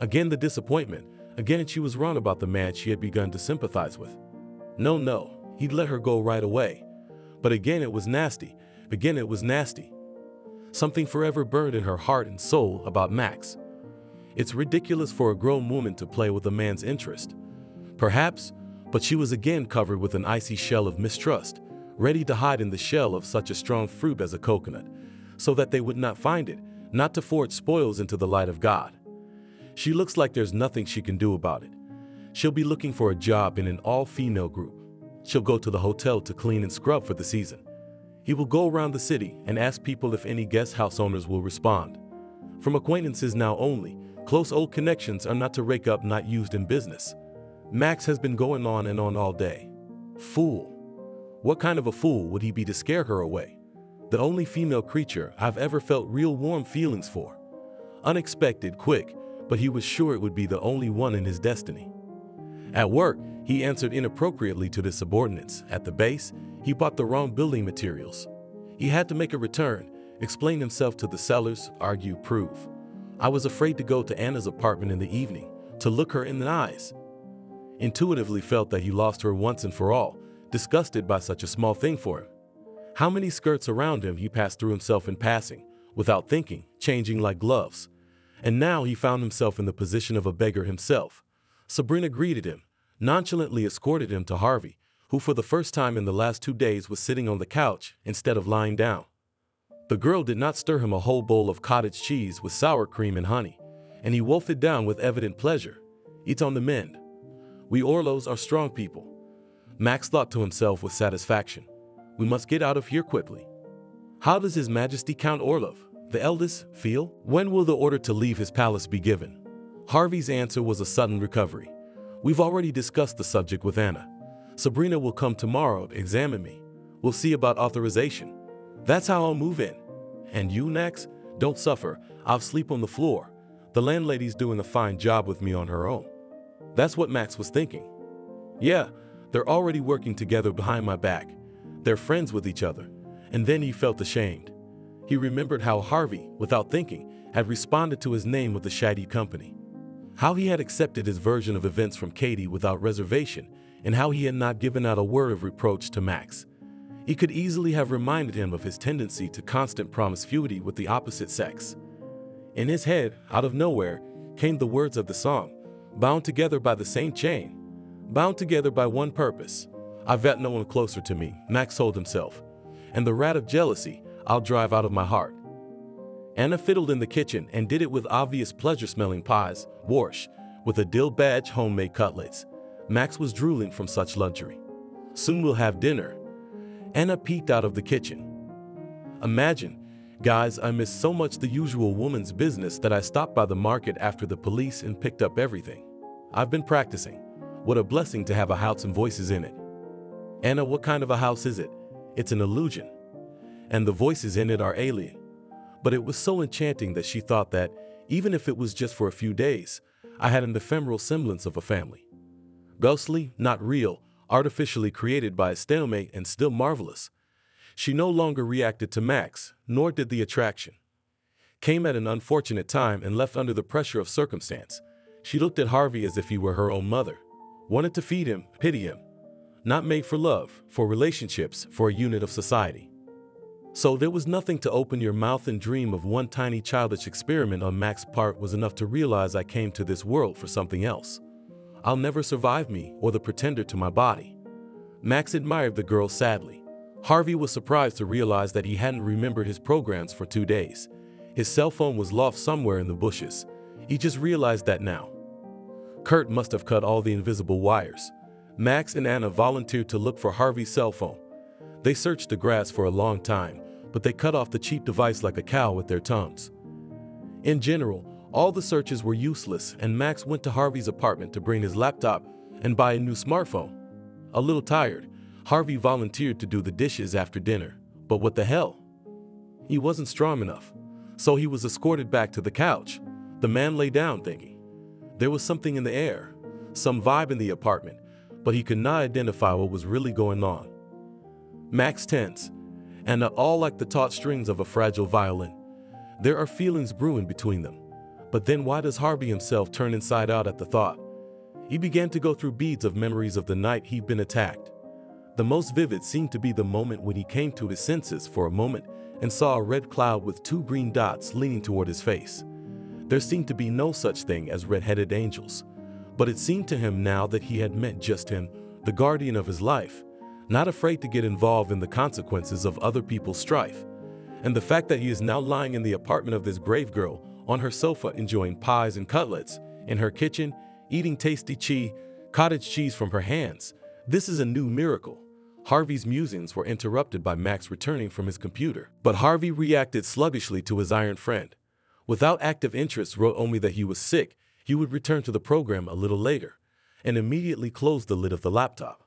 S2: Again, the disappointment. Again, she was wrong about the man she had begun to sympathize with. No, no, he'd let her go right away. But again, it was nasty. Again, it was nasty. Something forever burned in her heart and soul about Max. It's ridiculous for a grown woman to play with a man's interest. Perhaps, but she was again covered with an icy shell of mistrust, ready to hide in the shell of such a strong fruit as a coconut, so that they would not find it, not to forge spoils into the light of God. She looks like there's nothing she can do about it. She'll be looking for a job in an all-female group. She'll go to the hotel to clean and scrub for the season. He will go around the city and ask people if any guest house owners will respond. From acquaintances now only, close old connections are not to rake up not used in business. Max has been going on and on all day. Fool. What kind of a fool would he be to scare her away? The only female creature I've ever felt real warm feelings for. Unexpected, quick, but he was sure it would be the only one in his destiny. At work, he answered inappropriately to the subordinates. At the base, he bought the wrong building materials. He had to make a return, explain himself to the sellers, argue, prove. I was afraid to go to Anna's apartment in the evening, to look her in the eyes. Intuitively felt that he lost her once and for all, disgusted by such a small thing for him. How many skirts around him he passed through himself in passing, without thinking, changing like gloves. And now he found himself in the position of a beggar himself. Sabrina greeted him, nonchalantly escorted him to Harvey, who for the first time in the last two days was sitting on the couch instead of lying down. The girl did not stir him a whole bowl of cottage cheese with sour cream and honey, and he wolfed it down with evident pleasure. It's on the mend. We Orlos are strong people. Max thought to himself with satisfaction. We must get out of here quickly. How does His Majesty Count Orlov, the eldest, feel? When will the order to leave his palace be given? Harvey's answer was a sudden recovery. We've already discussed the subject with Anna. Sabrina will come tomorrow to examine me. We'll see about authorization. That's how I'll move in. And you, Max, don't suffer. I'll sleep on the floor. The landlady's doing a fine job with me on her own. That's what Max was thinking. Yeah, they're already working together behind my back. They're friends with each other. And then he felt ashamed. He remembered how Harvey, without thinking, had responded to his name with the Shady Company. How he had accepted his version of events from Katie without reservation and how he had not given out a word of reproach to Max. He could easily have reminded him of his tendency to constant promiscuity with the opposite sex. In his head, out of nowhere, came the words of the song, bound together by the same chain, bound together by one purpose. I've got no one closer to me, Max told himself, and the rat of jealousy I'll drive out of my heart. Anna fiddled in the kitchen and did it with obvious pleasure-smelling pies, borscht, with a dill badge homemade cutlets, Max was drooling from such luxury. Soon we'll have dinner. Anna peeked out of the kitchen. Imagine, guys, I missed so much the usual woman's business that I stopped by the market after the police and picked up everything. I've been practicing. What a blessing to have a house and voices in it. Anna, what kind of a house is it? It's an illusion. And the voices in it are alien. But it was so enchanting that she thought that, even if it was just for a few days, I had an ephemeral semblance of a family. Ghostly, not real, artificially created by a stalemate and still marvelous. She no longer reacted to Max, nor did the attraction. Came at an unfortunate time and left under the pressure of circumstance. She looked at Harvey as if he were her own mother. wanted to feed him, pity him. Not made for love, for relationships, for a unit of society. So there was nothing to open your mouth and dream of one tiny childish experiment on Max's part was enough to realize I came to this world for something else. I'll never survive me or the pretender to my body. Max admired the girl sadly. Harvey was surprised to realize that he hadn't remembered his programs for two days. His cell phone was lost somewhere in the bushes. He just realized that now. Kurt must have cut all the invisible wires. Max and Anna volunteered to look for Harvey's cell phone. They searched the grass for a long time, but they cut off the cheap device like a cow with their tongues. In general, all the searches were useless, and Max went to Harvey's apartment to bring his laptop and buy a new smartphone. A little tired, Harvey volunteered to do the dishes after dinner. But what the hell? He wasn't strong enough, so he was escorted back to the couch. The man lay down thinking. There was something in the air, some vibe in the apartment, but he could not identify what was really going on. Max tense, and are all like the taut strings of a fragile violin. There are feelings brewing between them. But then why does Harvey himself turn inside out at the thought? He began to go through beads of memories of the night he'd been attacked. The most vivid seemed to be the moment when he came to his senses for a moment and saw a red cloud with two green dots leaning toward his face. There seemed to be no such thing as red-headed angels, but it seemed to him now that he had met just him, the guardian of his life, not afraid to get involved in the consequences of other people's strife. And the fact that he is now lying in the apartment of this grave girl, on her sofa enjoying pies and cutlets, in her kitchen, eating tasty cheese, cottage cheese from her hands, this is a new miracle. Harvey's musings were interrupted by Max returning from his computer, but Harvey reacted sluggishly to his iron friend. Without active interest, wrote only that he was sick, he would return to the program a little later, and immediately closed the lid of the laptop.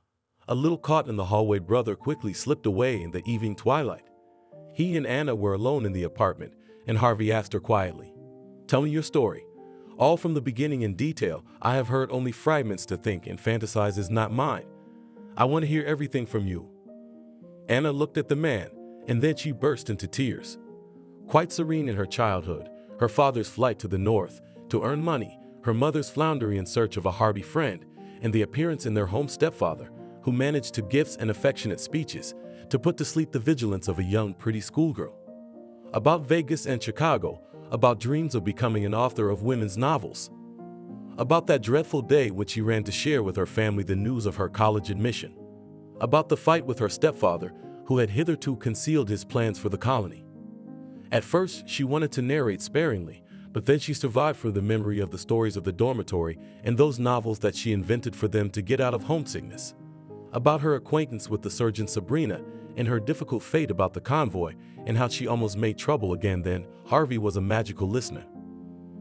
S2: A little caught in the hallway brother quickly slipped away in the evening twilight. He and Anna were alone in the apartment, and Harvey asked her quietly, Tell me your story. All from the beginning in detail, I have heard only fragments to think and fantasize is not mine. I want to hear everything from you. Anna looked at the man, and then she burst into tears. Quite serene in her childhood, her father's flight to the north to earn money, her mother's floundering in search of a Harvey friend, and the appearance in their home stepfather, who managed to gifts and affectionate speeches to put to sleep the vigilance of a young, pretty schoolgirl. About Vegas and Chicago, about dreams of becoming an author of women's novels. About that dreadful day when she ran to share with her family the news of her college admission. About the fight with her stepfather, who had hitherto concealed his plans for the colony. At first, she wanted to narrate sparingly, but then she survived for the memory of the stories of the dormitory and those novels that she invented for them to get out of homesickness about her acquaintance with the surgeon Sabrina and her difficult fate about the convoy and how she almost made trouble again then, Harvey was a magical listener.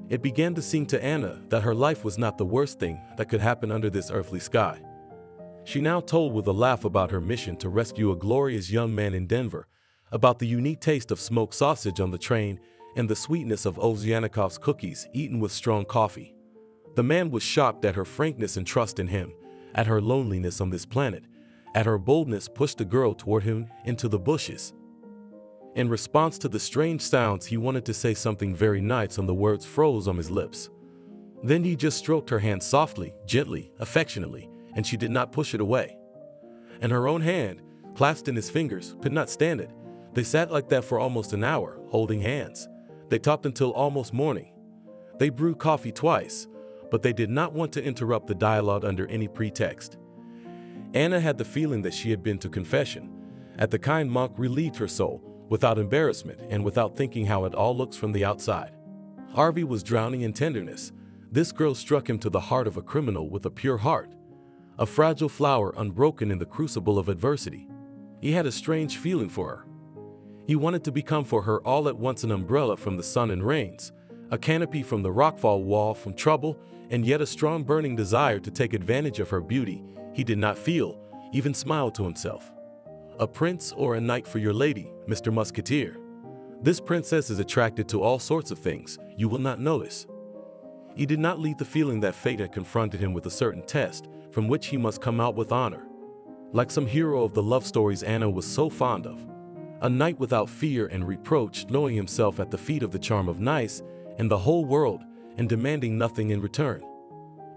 S2: It began to seem to Anna that her life was not the worst thing that could happen under this earthly sky. She now told with a laugh about her mission to rescue a glorious young man in Denver, about the unique taste of smoked sausage on the train and the sweetness of Ozianikov's cookies eaten with strong coffee. The man was shocked at her frankness and trust in him, at her loneliness on this planet, at her boldness pushed the girl toward him into the bushes. In response to the strange sounds, he wanted to say something very nice and the words froze on his lips. Then he just stroked her hand softly, gently, affectionately, and she did not push it away. And her own hand, clasped in his fingers, could not stand it. They sat like that for almost an hour, holding hands. They talked until almost morning. They brewed coffee twice, but they did not want to interrupt the dialogue under any pretext. Anna had the feeling that she had been to confession, at the kind monk relieved her soul, without embarrassment and without thinking how it all looks from the outside. Harvey was drowning in tenderness. This girl struck him to the heart of a criminal with a pure heart, a fragile flower unbroken in the crucible of adversity. He had a strange feeling for her. He wanted to become for her all at once an umbrella from the sun and rains, a canopy from the rockfall wall from trouble and yet a strong burning desire to take advantage of her beauty, he did not feel, even smiled to himself. A prince or a knight for your lady, Mr. Musketeer. This princess is attracted to all sorts of things you will not notice. He did not leave the feeling that fate had confronted him with a certain test from which he must come out with honor. Like some hero of the love stories Anna was so fond of. A knight without fear and reproach, knowing himself at the feet of the charm of nice and the whole world and demanding nothing in return.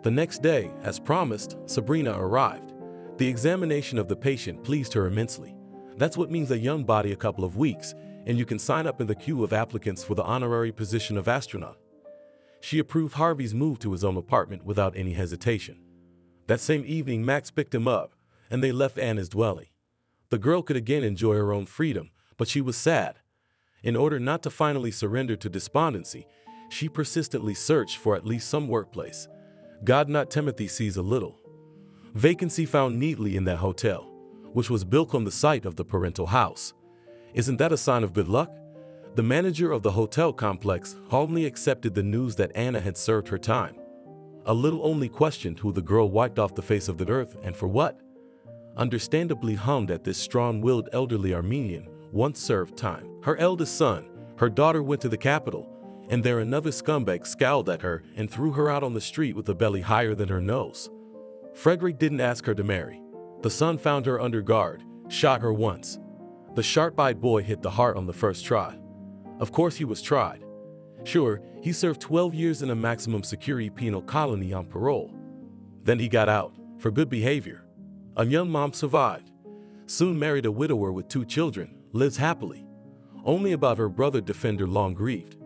S2: The next day, as promised, Sabrina arrived. The examination of the patient pleased her immensely. That's what means a young body a couple of weeks, and you can sign up in the queue of applicants for the honorary position of astronaut. She approved Harvey's move to his own apartment without any hesitation. That same evening, Max picked him up, and they left Anna's dwelling. The girl could again enjoy her own freedom, but she was sad. In order not to finally surrender to despondency, she persistently searched for at least some workplace. God not Timothy sees a little. Vacancy found neatly in that hotel, which was built on the site of the parental house. Isn't that a sign of good luck? The manager of the hotel complex calmly accepted the news that Anna had served her time. A little only questioned who the girl wiped off the face of the earth and for what. Understandably hummed at this strong-willed elderly Armenian once served time. Her eldest son, her daughter went to the capital, and there another scumbag scowled at her and threw her out on the street with a belly higher than her nose. Frederick didn't ask her to marry. The son found her under guard, shot her once. The sharp-eyed boy hit the heart on the first try. Of course he was tried. Sure, he served 12 years in a maximum security penal colony on parole. Then he got out, for good behavior. A young mom survived. Soon married a widower with two children, lives happily. Only about her brother defender long grieved.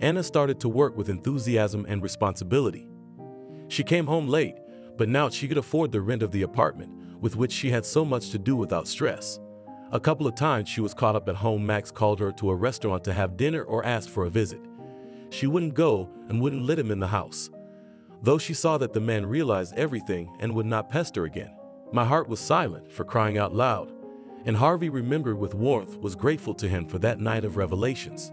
S2: Anna started to work with enthusiasm and responsibility. She came home late, but now she could afford the rent of the apartment, with which she had so much to do without stress. A couple of times she was caught up at home Max called her to a restaurant to have dinner or asked for a visit. She wouldn't go and wouldn't let him in the house. Though she saw that the man realized everything and would not pester again. My heart was silent for crying out loud, and Harvey remembered with warmth was grateful to him for that night of revelations.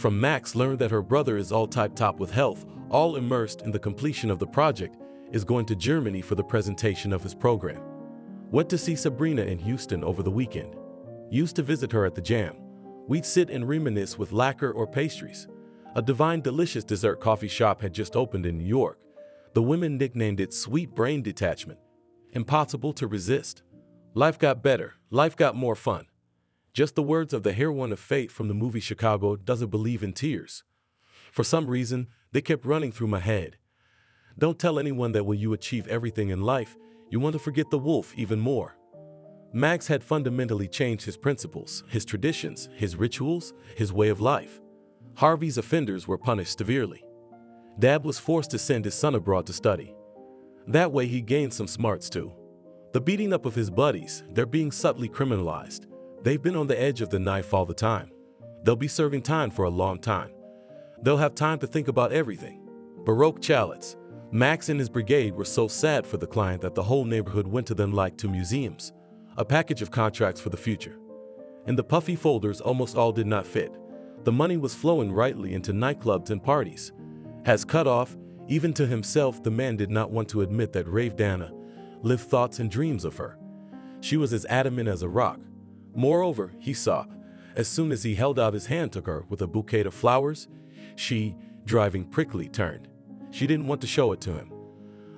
S2: From Max learned that her brother is all type top with health, all immersed in the completion of the project, is going to Germany for the presentation of his program. Went to see Sabrina in Houston over the weekend. Used to visit her at the jam. We'd sit and reminisce with lacquer or pastries. A divine delicious dessert coffee shop had just opened in New York. The women nicknamed it Sweet Brain Detachment. Impossible to resist. Life got better. Life got more fun. Just the words of the heroine of fate from the movie Chicago doesn't believe in tears. For some reason, they kept running through my head. Don't tell anyone that when you achieve everything in life, you want to forget the wolf even more. Max had fundamentally changed his principles, his traditions, his rituals, his way of life. Harvey's offenders were punished severely. Dad was forced to send his son abroad to study. That way he gained some smarts too. The beating up of his buddies, they're being subtly criminalized. They've been on the edge of the knife all the time. They'll be serving time for a long time. They'll have time to think about everything. Baroque Chalitz, Max and his brigade were so sad for the client that the whole neighborhood went to them like to museums, a package of contracts for the future. In the puffy folders, almost all did not fit. The money was flowing rightly into nightclubs and parties. Has cut off, even to himself, the man did not want to admit that Rave Dana lived thoughts and dreams of her. She was as adamant as a rock, Moreover, he saw, as soon as he held out his hand to her with a bouquet of flowers, she, driving prickly, turned. She didn't want to show it to him.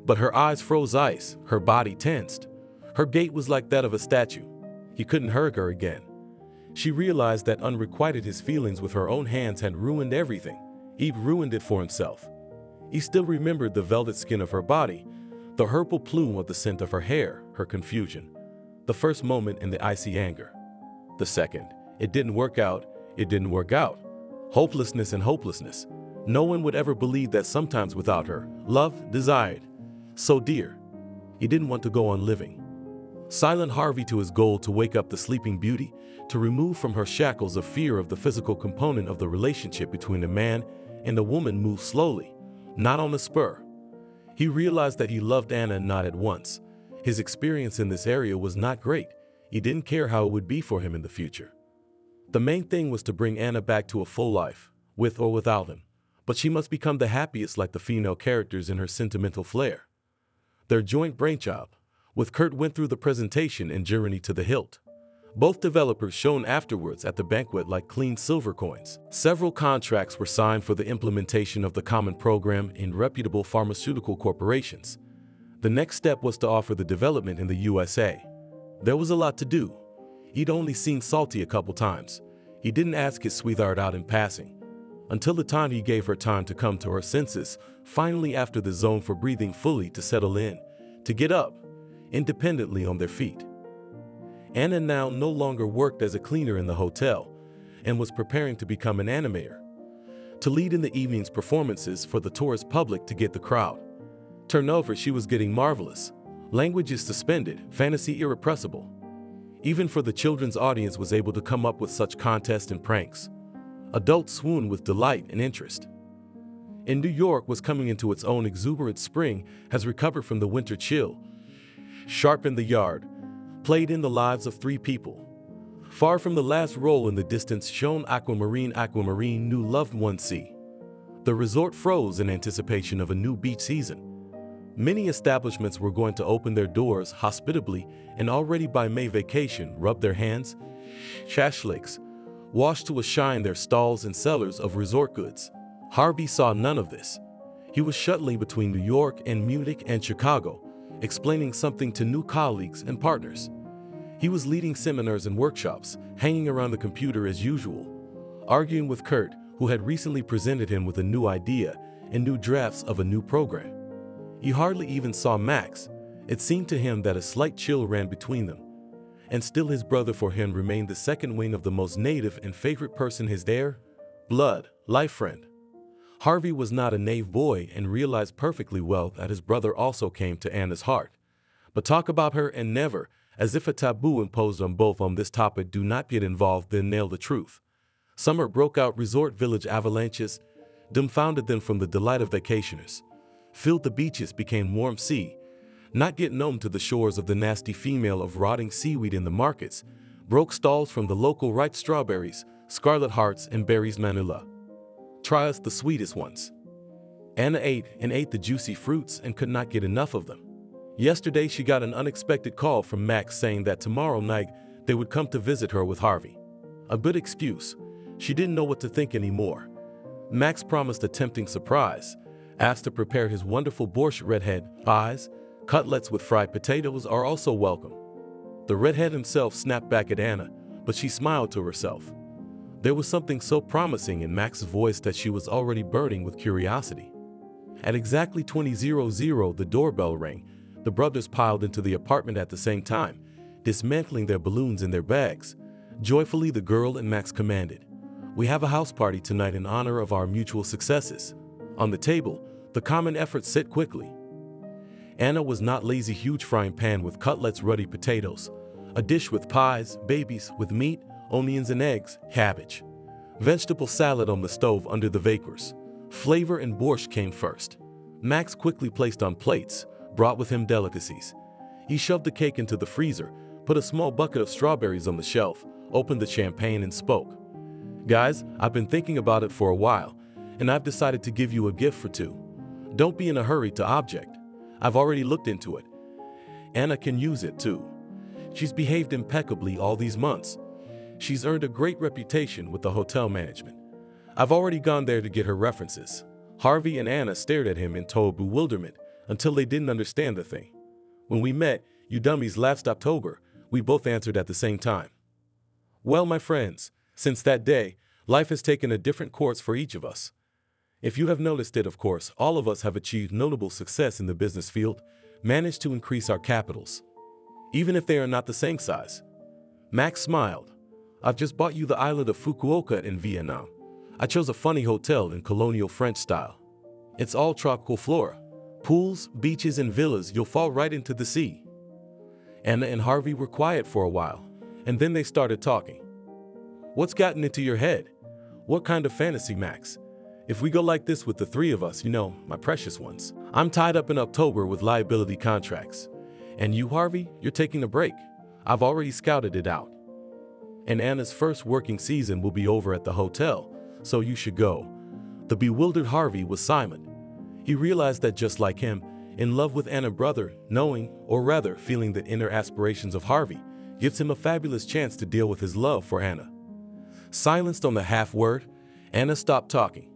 S2: But her eyes froze ice, her body tensed. Her gait was like that of a statue. He couldn't hug her again. She realized that unrequited his feelings with her own hands had ruined everything. Eve ruined it for himself. He still remembered the velvet skin of her body, the purple plume of the scent of her hair, her confusion. The first moment in the icy anger. The second, it didn't work out, it didn't work out. Hopelessness and hopelessness. No one would ever believe that sometimes without her, love, desired, so dear. He didn't want to go on living. Silent Harvey to his goal to wake up the sleeping beauty, to remove from her shackles a fear of the physical component of the relationship between a man and a woman moved slowly, not on the spur. He realized that he loved Anna not at once. His experience in this area was not great, he didn't care how it would be for him in the future. The main thing was to bring Anna back to a full life, with or without him, but she must become the happiest like the female characters in her sentimental flair. Their joint brainchild, with Kurt went through the presentation and journey to the hilt. Both developers shone afterwards at the banquet like clean silver coins. Several contracts were signed for the implementation of the common program in reputable pharmaceutical corporations. The next step was to offer the development in the USA. There was a lot to do. He'd only seen Salty a couple times. He didn't ask his sweetheart out in passing. until the time he gave her time to come to her senses, finally after the zone for breathing fully to settle in, to get up, independently on their feet. Anna now no longer worked as a cleaner in the hotel and was preparing to become an animator, to lead in the evening's performances for the tourist public to get the crowd. Turnover, she was getting marvelous. Language is suspended, fantasy irrepressible. Even for the children's audience was able to come up with such contests and pranks. Adults swoon with delight and interest. In New York was coming into its own exuberant spring, has recovered from the winter chill, sharpened the yard, played in the lives of three people. Far from the last roll in the distance shone Aquamarine Aquamarine New Loved One Sea. The resort froze in anticipation of a new beach season. Many establishments were going to open their doors hospitably and already by May vacation rub their hands, shashliks, washed to a shine their stalls and cellars of resort goods. Harvey saw none of this. He was shuttling between New York and Munich and Chicago, explaining something to new colleagues and partners. He was leading seminars and workshops, hanging around the computer as usual, arguing with Kurt, who had recently presented him with a new idea and new drafts of a new program. He hardly even saw Max. It seemed to him that a slight chill ran between them. And still his brother for him remained the second wing of the most native and favorite person his dare, blood, life friend. Harvey was not a naive boy and realized perfectly well that his brother also came to Anna's heart. But talk about her and never, as if a taboo imposed on both on this topic do not get involved then nail the truth. Summer broke out resort village avalanches, dumbfounded them from the delight of vacationers filled the beaches became warm sea, not yet known to the shores of the nasty female of rotting seaweed in the markets, broke stalls from the local ripe strawberries, scarlet hearts, and berries manula. Try us the sweetest ones. Anna ate and ate the juicy fruits and could not get enough of them. Yesterday, she got an unexpected call from Max saying that tomorrow night they would come to visit her with Harvey. A good excuse. She didn't know what to think anymore. Max promised a tempting surprise, Asked to prepare his wonderful borscht redhead, pies, cutlets with fried potatoes are also welcome. The redhead himself snapped back at Anna, but she smiled to herself. There was something so promising in Max's voice that she was already burning with curiosity. At exactly 20.00, the doorbell rang. The brothers piled into the apartment at the same time, dismantling their balloons in their bags. Joyfully, the girl and Max commanded, We have a house party tonight in honor of our mutual successes. On the table, the common effort set quickly. Anna was not lazy huge frying pan with cutlets ruddy potatoes, a dish with pies, babies with meat, onions and eggs, cabbage. Vegetable salad on the stove under the vapors. Flavor and borscht came first. Max quickly placed on plates, brought with him delicacies. He shoved the cake into the freezer, put a small bucket of strawberries on the shelf, opened the champagne and spoke. Guys, I've been thinking about it for a while, and I've decided to give you a gift for two. Don't be in a hurry to object. I've already looked into it. Anna can use it too. She's behaved impeccably all these months. She's earned a great reputation with the hotel management. I've already gone there to get her references. Harvey and Anna stared at him in total bewilderment until they didn't understand the thing. When we met, you dummies last October, we both answered at the same time. Well, my friends, since that day, life has taken a different course for each of us. If you have noticed it, of course, all of us have achieved notable success in the business field, managed to increase our capitals, even if they are not the same size. Max smiled. I've just bought you the island of Phu Quoc in Vietnam. I chose a funny hotel in colonial French style. It's all tropical flora. Pools, beaches, and villas, you'll fall right into the sea. Anna and Harvey were quiet for a while, and then they started talking. What's gotten into your head? What kind of fantasy, Max? If we go like this with the three of us, you know, my precious ones, I'm tied up in October with liability contracts. And you, Harvey, you're taking a break. I've already scouted it out. And Anna's first working season will be over at the hotel, so you should go. The bewildered Harvey was Simon. He realized that just like him, in love with Anna brother, knowing, or rather feeling the inner aspirations of Harvey, gives him a fabulous chance to deal with his love for Anna. Silenced on the half word, Anna stopped talking.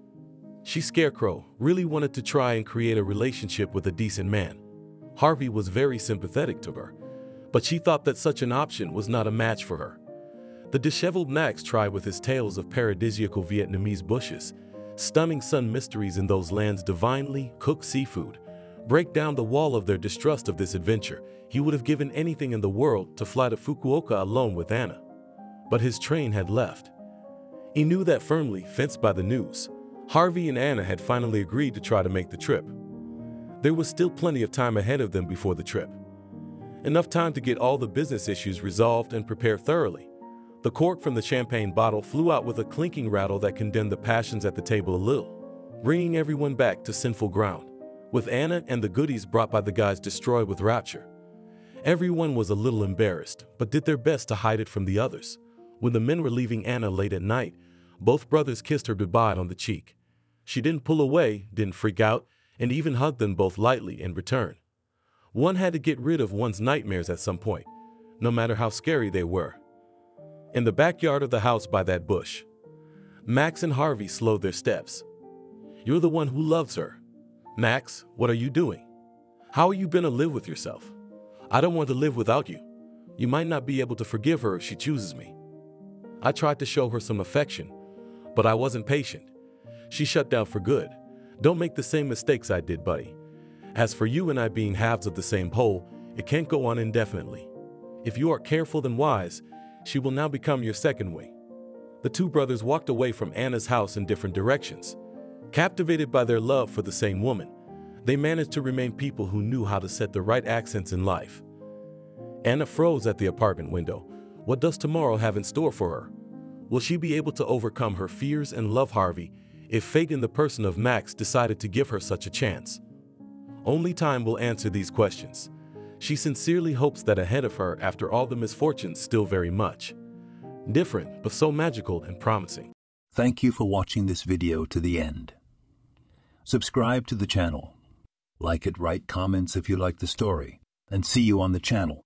S2: She, Scarecrow, really wanted to try and create a relationship with a decent man. Harvey was very sympathetic to her, but she thought that such an option was not a match for her. The disheveled Max tried with his tales of paradisiacal Vietnamese bushes, stunning sun mysteries in those lands divinely cooked seafood, break down the wall of their distrust of this adventure, he would have given anything in the world to fly to Phu Quoc alone with Anna. But his train had left. He knew that firmly, fenced by the news. Harvey and Anna had finally agreed to try to make the trip. There was still plenty of time ahead of them before the trip. Enough time to get all the business issues resolved and prepare thoroughly. The cork from the champagne bottle flew out with a clinking rattle that condemned the passions at the table a little, bringing everyone back to sinful ground, with Anna and the goodies brought by the guys destroyed with rapture. Everyone was a little embarrassed, but did their best to hide it from the others. When the men were leaving Anna late at night, both brothers kissed her goodbye on the cheek. She didn't pull away, didn't freak out, and even hugged them both lightly in return. One had to get rid of one's nightmares at some point, no matter how scary they were. In the backyard of the house by that bush, Max and Harvey slowed their steps. You're the one who loves her. Max, what are you doing? How are you going to live with yourself? I don't want to live without you. You might not be able to forgive her if she chooses me. I tried to show her some affection, but I wasn't patient. She shut down for good. Don't make the same mistakes I did, buddy. As for you and I being halves of the same pole, it can't go on indefinitely. If you are careful and wise, she will now become your second wing. The two brothers walked away from Anna's house in different directions. Captivated by their love for the same woman, they managed to remain people who knew how to set the right accents in life. Anna froze at the apartment window. What does tomorrow have in store for her? Will she be able to overcome her fears and love Harvey if fate in the person of Max decided to give her such a chance? Only time will answer these questions. She sincerely hopes that ahead of her, after all the misfortunes, still very much. Different, but so magical and promising.
S1: Thank you for watching this video to the end. Subscribe to the channel. Like it, write comments if you like the story, and see you on the channel.